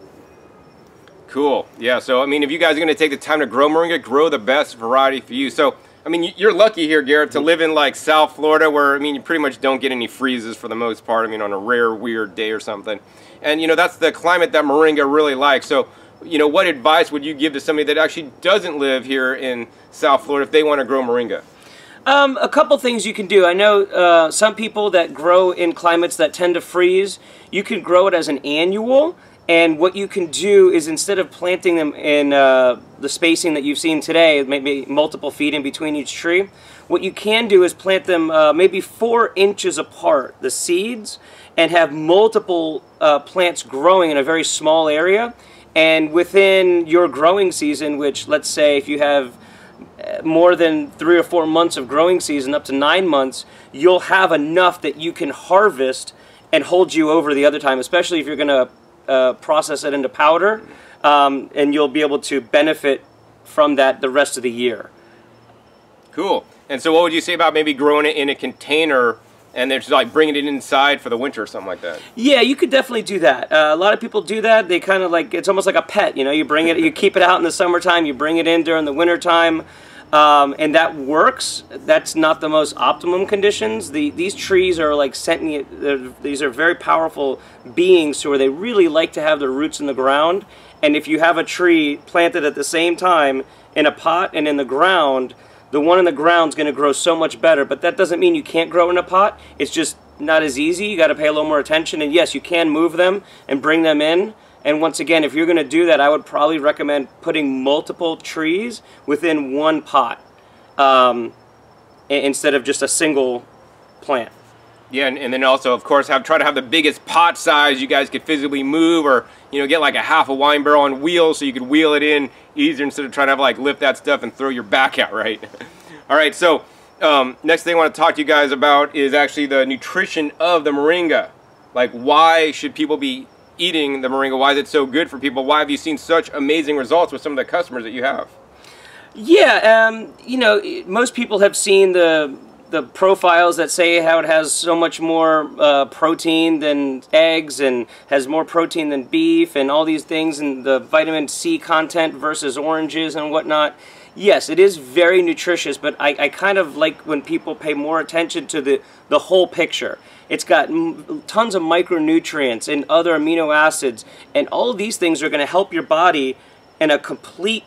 Cool. Yeah. So I mean, if you guys are going to take the time to grow moringa, grow the best variety for you. So I mean, you're lucky here, Garrett, to live in like South Florida, where I mean, you pretty much don't get any freezes for the most part. I mean, on a rare, weird day or something. And you know, that's the climate that moringa really likes. So you know, what advice would you give to somebody that actually doesn't live here in South Florida if they want to grow moringa?
Um, a couple things you can do. I know uh, some people that grow in climates that tend to freeze, you can grow it as an annual. And what you can do is instead of planting them in uh, the spacing that you've seen today, maybe multiple feet in between each tree, what you can do is plant them uh, maybe four inches apart, the seeds, and have multiple uh, plants growing in a very small area. And within your growing season, which let's say if you have uh, more than three or four months of growing season, up to nine months, you'll have enough that you can harvest and hold you over the other time, especially if you're going to uh, process it into powder, um, and you'll be able to benefit from that the rest of the year.
Cool. And so, what would you say about maybe growing it in a container? And they're just like bringing it inside for the winter or something like that.
Yeah, you could definitely do that. Uh, a lot of people do that. They kind of like it's almost like a pet. You know, you bring it, you keep it out in the summertime, you bring it in during the wintertime, um, and that works. That's not the most optimum conditions. The, these trees are like sentient, these are very powerful beings who are they really like to have their roots in the ground. And if you have a tree planted at the same time in a pot and in the ground, the one in the ground is going to grow so much better. But that doesn't mean you can't grow in a pot. It's just not as easy. You got to pay a little more attention. And yes, you can move them and bring them in. And once again, if you're going to do that, I would probably recommend putting multiple trees within one pot um, instead of just a single plant.
Yeah, and, and, then also, of course, have try to have the biggest pot size you guys could physically move, or you know, get like a half a wine barrel on wheels so you could wheel it in easier instead of trying to have like lift that stuff and throw your back out, right? All right, so um, next thing I want to talk to you guys about is actually the nutrition of the moringa. Like, why should people be eating the moringa? Why is it so good for people? Why have you seen such amazing results with some of the customers that you have?
Yeah, um, you know, most people have seen the the profiles that say how it has so much more uh, protein than eggs and has more protein than beef and all these things and the vitamin C content versus oranges and whatnot. Yes, it is very nutritious, but I, I kind of like when people pay more attention to the, the whole picture. It's got tons of micronutrients and other amino acids, and all these things are going to help your body in a complete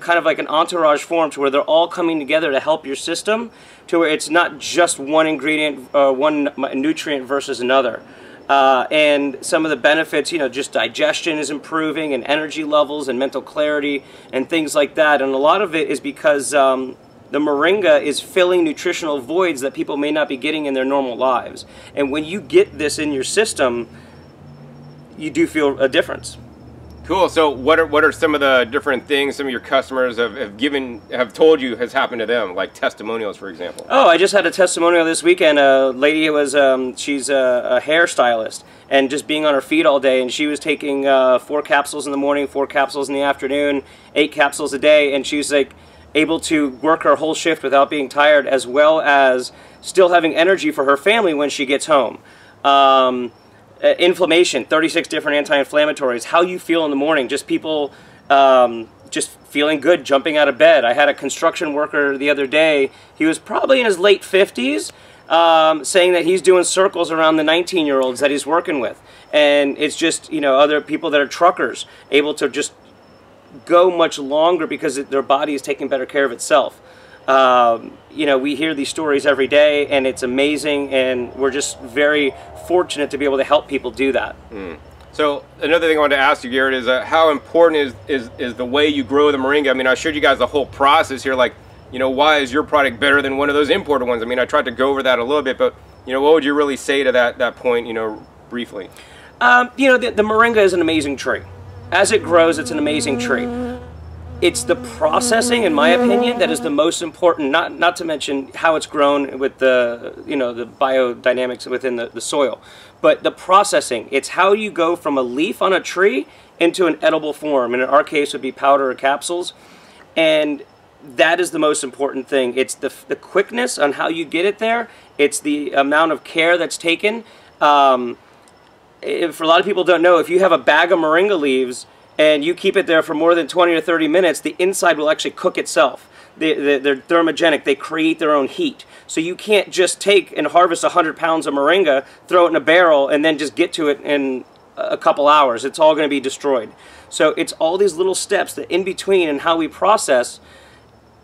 kind of like an entourage form to where they're all coming together to help your system to where it's not just one ingredient or uh, one nutrient versus another. Uh, and some of the benefits, you know, just digestion is improving and energy levels and mental clarity and things like that. And a lot of it is because um, the moringa is filling nutritional voids that people may not be getting in their normal lives. And when you get this in your system, you do feel a difference.
Cool. So, what are what are some of the different things some of your customers have, have given have told you has happened to them, like testimonials, for example?
Oh, I just had a testimonial this weekend. A lady who was um, she's a, a hairstylist and just being on her feet all day, and she was taking uh, four capsules in the morning, four capsules in the afternoon, eight capsules a day, and she was like able to work her whole shift without being tired, as well as still having energy for her family when she gets home. Um, uh, inflammation, 36 different anti-inflammatories, how you feel in the morning, just people um, just feeling good, jumping out of bed. I had a construction worker the other day, he was probably in his late 50s, um, saying that he's doing circles around the 19-year-olds that he's working with. And it's just, you know, other people that are truckers, able to just go much longer because their body is taking better care of itself. Um, you know, we hear these stories every day, and it's amazing, and we're just very fortunate to be able to help people do that.
Mm. So another thing I wanted to ask you, Garrett, is uh, how important is, is is the way you grow the moringa? I mean, I showed you guys the whole process here. Like, you know, why is your product better than one of those imported ones? I mean, I tried to go over that a little bit, but you know, what would you really say to that that point? You know, briefly.
Um, you know, the, the moringa is an amazing tree. As it grows, it's an amazing tree it's the processing, in my opinion, that is the most important. Not not to mention how it's grown with the you know the biodynamics within the, the soil, but the processing. It's how you go from a leaf on a tree into an edible form. And in our case, would be powder or capsules, and that is the most important thing. It's the the quickness on how you get it there. It's the amount of care that's taken. Um, if a lot of people don't know, if you have a bag of moringa leaves and you keep it there for more than 20 or 30 minutes, the inside will actually cook itself. They, are thermogenic, they create their own heat. So you can't just take and harvest 100 pounds of moringa, throw it in a barrel, and then just get to it in a couple hours. It's all going to be destroyed. So it's all these little steps that in between and how we process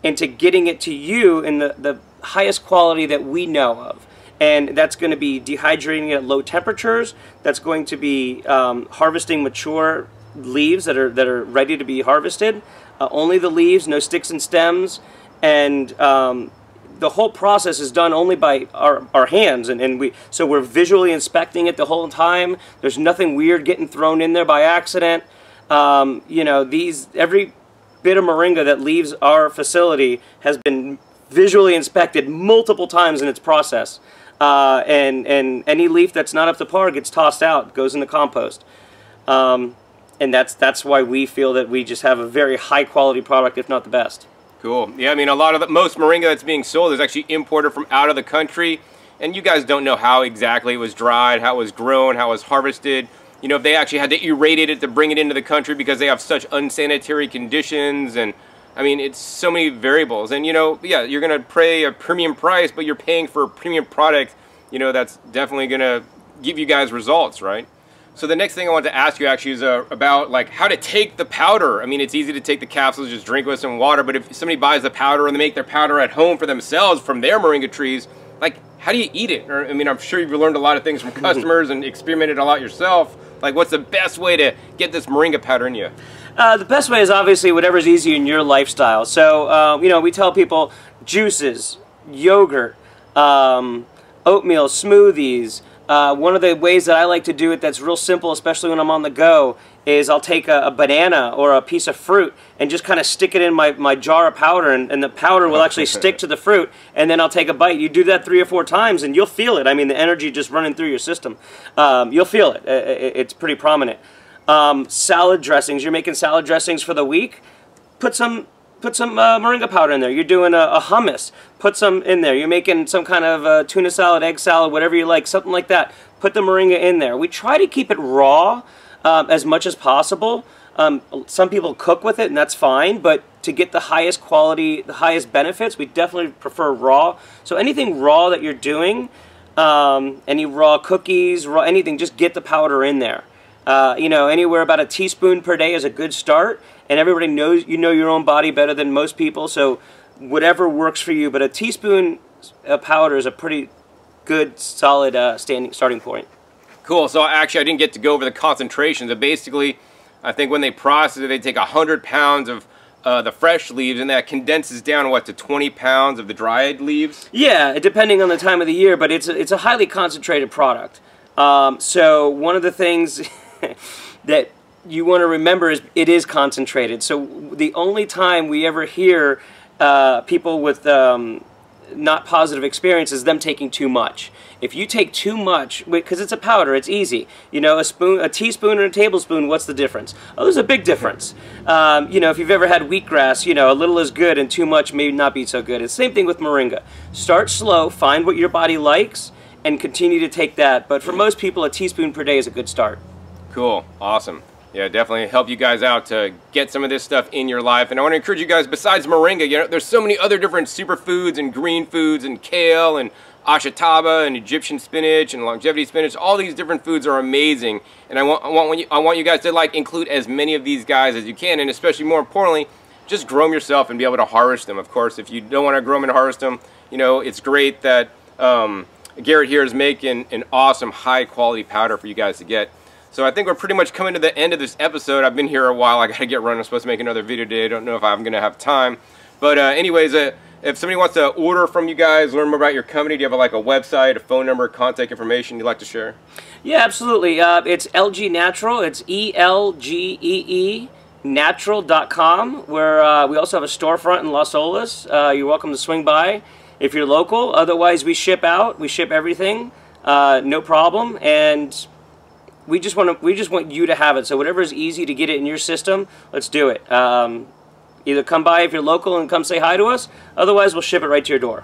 into getting it to you in the, the highest quality that we know of. And that's going to be dehydrating it at low temperatures. That's going to be um, harvesting mature leaves that are that are ready to be harvested. Uh, only the leaves, no sticks and stems, and um, the whole process is done only by our, our hands. And, and we so we're visually inspecting it the whole time. There's nothing weird getting thrown in there by accident. Um, you know these every bit of moringa that leaves our facility has been visually inspected multiple times in its process. Uh, and and any leaf that's not up to par gets tossed out goes in the compost. Um, and that's that's why we feel that we just have a very high quality product, if not the best.
Cool. Yeah, I mean, a lot of the most moringa that's being sold is actually imported from out of the country, and you guys don't know how exactly it was dried, how it was grown, how it was harvested. You know, if they actually had to irradiate it to bring it into the country because they have such unsanitary conditions, and I mean, it's so many variables. And you know, yeah, you're gonna pay a premium price, but you're paying for a premium product. You know, that's definitely gonna give you guys results, right? So the next thing I want to ask you actually is uh, about like how to take the powder. I mean, it's easy to take the capsules, just drink with some water, but if somebody buys the powder and they make their powder at home for themselves from their moringa trees, like how do you eat it? Or, I mean, I'm sure you've learned a lot of things from customers and experimented a lot yourself. Like, what's the best way to get this moringa powder in you?
Uh, the best way is obviously whatever's easy in your lifestyle. So, uh, you know, we tell people juices, yogurt, um, oatmeal, smoothies, uh, one of the ways that I like to do it that's real simple, especially when I'm on the go, is I'll take a, a banana or a piece of fruit and just kind of stick it in my, my jar of powder, and, and the powder will actually stick to the fruit, and then I'll take a bite. You do that three or four times, and you'll feel it. I mean, the energy just running through your system. Um, you'll feel it. It's pretty prominent. Um, salad dressings. You're making salad dressings for the week. Put some put some uh, moringa powder in there. You're doing a, a, hummus, put some in there. You're making some kind of uh, tuna salad, egg salad, whatever you like, something like that. Put the moringa in there. We try to keep it raw um, as much as possible. Um, some people cook with it, and that's fine, but to get the highest quality, the highest benefits, we definitely prefer raw. So anything raw that you're doing, um, any raw cookies, raw anything, just get the powder in there. Uh, you know, anywhere about a teaspoon per day is a good start and everybody knows you know your own body better than most people, so whatever works for you. But a teaspoon of powder is a pretty good, solid uh, standing starting point.
Cool. So actually, I didn't get to go over the concentrations. But basically, I think when they process it, they take 100 pounds of uh, the fresh leaves, and that condenses down what to 20 pounds of the dried leaves.
Yeah, depending on the time of the year, but it's a, it's a highly concentrated product. Um, so one of the things that you want to remember is it is concentrated. So the only time we ever hear uh, people with um, not positive experience is them taking too much. If you take too much, because it's a powder, it's easy. You know, a spoon, a teaspoon and a tablespoon, what's the difference? Oh, there's a big difference. Um, you know, if you've ever had wheatgrass, you know, a little is good and too much may not be so good. It's the same thing with moringa. Start slow, find what your body likes, and continue to take that. But for most people, a teaspoon per day is a good start.
Cool, awesome. Yeah, definitely help you guys out to get some of this stuff in your life. And I want to encourage you guys, besides moringa, you know, there's so many other different superfoods and green foods and kale and ashitaba and Egyptian spinach and longevity spinach. All these different foods are amazing, and I want I want you, I want you guys to like include as many of these guys as you can, and especially more importantly, just grow them yourself and be able to harvest them. Of course, if you don't want to grow them and harvest them, you know it's great that um, Garrett here is making an awesome high quality powder for you guys to get. So I think we're pretty much coming to the end of this episode. I've been here a while. I got to get running. I'm supposed to make another video today. I don't know if I'm going to have time. But uh, anyways, uh, if somebody wants to order from you guys, learn more about your company, do you have like a website, a phone number, contact information you'd like to share?
Yeah, absolutely. Uh, it's Elgee Natural. It's E L G E E natural.com where uh, we also have a storefront in Las Olas. Uh, you're welcome to swing by if you're local. Otherwise, we ship out. We ship everything, uh, no problem. And we just want to we just want you to have it. So whatever is easy to get it in your system, let's do it. Um, either come by if you're local and come say hi to us. Otherwise, we'll ship it right to your door.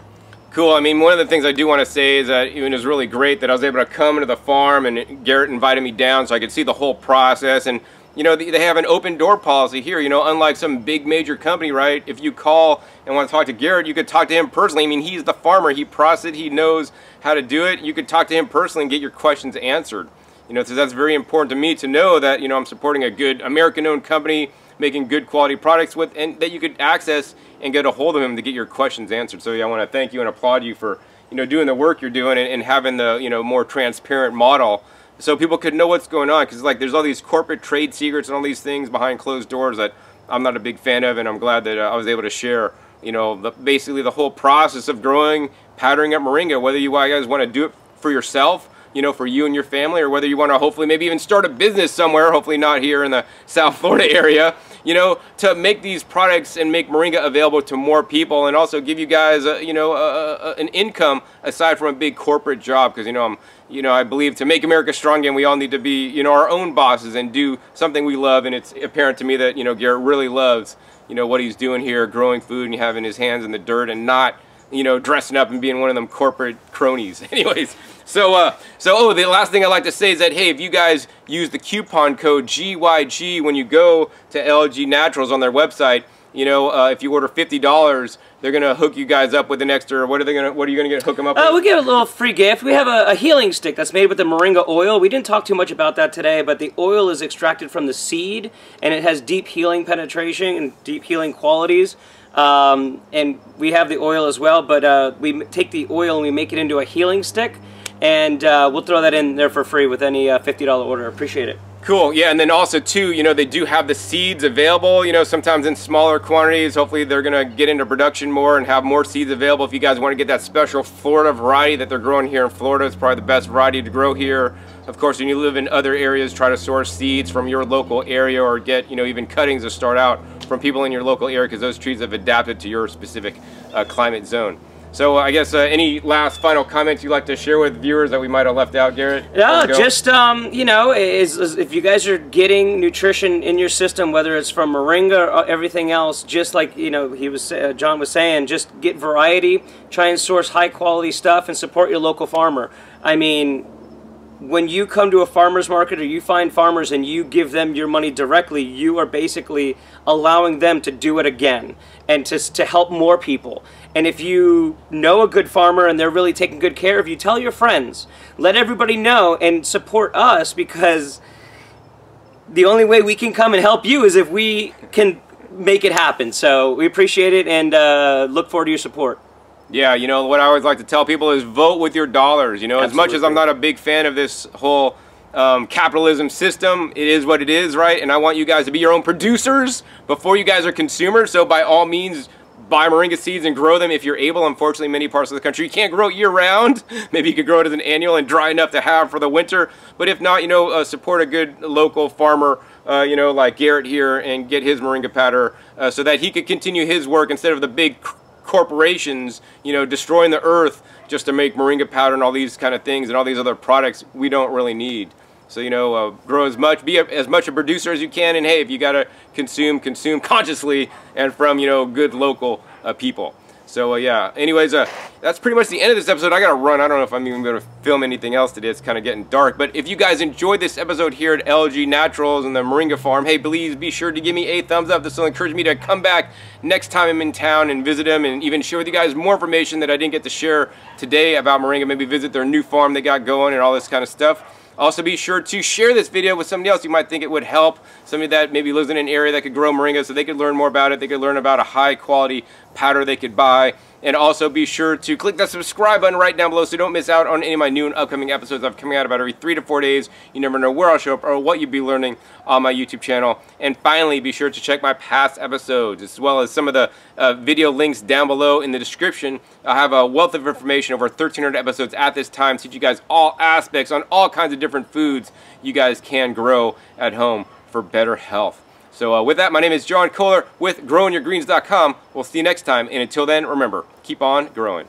Cool. I mean, one of the things I do want to say is that it was really great that I was able to come into the farm and Garrett invited me down so I could see the whole process. And, you know, they have an open door policy here, you know, unlike some big major company, right? If you call and want to talk to Garrett, you could talk to him personally. I mean, he's the farmer. He processed, he knows how to do it. You could talk to him personally and get your questions answered. You know, so that's very important to me to know that, you know, I'm supporting a good American-owned company making good quality products with and that you could access and get a hold of him to get your questions answered. So yeah, I want to thank you and applaud you for, you know, doing the work you're doing and, and having the, you know, more transparent model so people could know what's going on because like there's all these corporate trade secrets and all these things behind closed doors that I'm not a big fan of and I'm glad that uh, I was able to share you know the, basically the whole process of growing powdering up moringa whether you guys want to do it for yourself you know, for you and your family, or whether you want to hopefully maybe even start a business somewhere, hopefully not here in the South Florida area, you know, to make these products and make Moringa available to more people and also give you guys, a, you know, a, a, an income aside from a big corporate job. Because, you know, I'm, you know, I believe to make America strong again, we all need to be, you know, our own bosses and do something we love. And it's apparent to me that, you know, Garrett really loves, you know, what he's doing here, growing food and having his hands in the dirt and not, you know, dressing up and being one of them corporate cronies. Anyways, so, uh, so oh, the last thing I'd like to say is that, hey, if you guys use the coupon code GYG when you go to Elgee Naturals on their website, you know, uh, if you order fifty dollars, they're gonna hook you guys up with an extra. What are they gonna? What are you gonna get? Hook them up?
Uh,
with?
we give a little free gift. We have a, a, healing stick that's made with the moringa oil. We didn't talk too much about that today, but the oil is extracted from the seed, and it has deep healing penetration and deep healing qualities. Um, and we have the oil as well, but uh, we take the oil and we make it into a healing stick and uh, we'll throw that in there for free with any uh, $50 order. Appreciate it.
Cool. Yeah, and then also too, you know, they do have the seeds available. You know, sometimes in smaller quantities. Hopefully, they're gonna get into production more and have more seeds available. If you guys want to get that special Florida variety that they're growing here in Florida, it's probably the best variety to grow here. Of course, when you live in other areas, try to source seeds from your local area or get, you know, even cuttings to start out from people in your local area because those trees have adapted to your specific uh, climate zone. So I guess uh, any last final comments you'd like to share with viewers that we might have left out, Garrett?
Yeah, just um, you know, is, is, if you guys are getting nutrition in your system, whether it's from moringa or everything else, just like you know, he was uh, John was saying, just get variety, try and source high quality stuff, and support your local farmer. I mean, when you come to a farmer's market or you find farmers and you give them your money directly, you are basically allowing them to do it again and to, to help more people. And if you know a good farmer and they're really taking good care of you, tell your friends. Let everybody know and support us because the only way we can come and help you is if we can make it happen. So we appreciate it and uh, look forward to your support.
Yeah, you know, what I always like to tell people is vote with your dollars. You know, Absolutely. as much as I'm not a big fan of this whole um, capitalism system, it is what it is, right? And I want you guys to be your own producers before you guys are consumers. So by all means, buy moringa seeds and grow them if you're able. Unfortunately, many parts of the country you can't grow it year round. Maybe you could grow it as an annual and dry enough to have for the winter. But if not, you know, uh, support a good local farmer uh, you know, like Garrett here and get his moringa powder uh, so that he could continue his work instead of the big corporations, you know, destroying the earth just to make moringa powder and all these kind of things and all these other products we don't really need. So, you know, uh, grow as much, be a, as much a producer as you can, and hey, if you gotta consume, consume consciously and from, you know, good local uh, people. So uh, yeah, anyways, uh, that's pretty much the end of this episode. I gotta run. I don't know if I'm even gonna film anything else today. It's kind of getting dark. But if you guys enjoyed this episode here at Elgee Naturals and the Moringa Farm, hey, please be sure to give me a thumbs up. This will encourage me to come back next time I'm in town and visit them and even share with you guys more information that I didn't get to share today about Moringa. Maybe visit their new farm they got going and all this kind of stuff. Also be sure to share this video with somebody else you might think it would help. Somebody that maybe lives in an area that could grow moringa so they could learn more about it. They could learn about a high quality powder they could buy. And also be sure to click that subscribe button right down below so you don't miss out on any of my new and upcoming episodes. I'm coming out about every three to four days. You never know where I'll show up or what you'll be learning on my YouTube channel. And finally, be sure to check my past episodes as well as some of the uh, video links down below in the description. I have a wealth of information, over 1,300 episodes at this time, teach you guys all aspects on all kinds of different foods you guys can grow at home for better health. So uh, with that, my name is John Kohler with GrowingYourGreens.com. We'll see you next time, and until then, remember, keep on growing.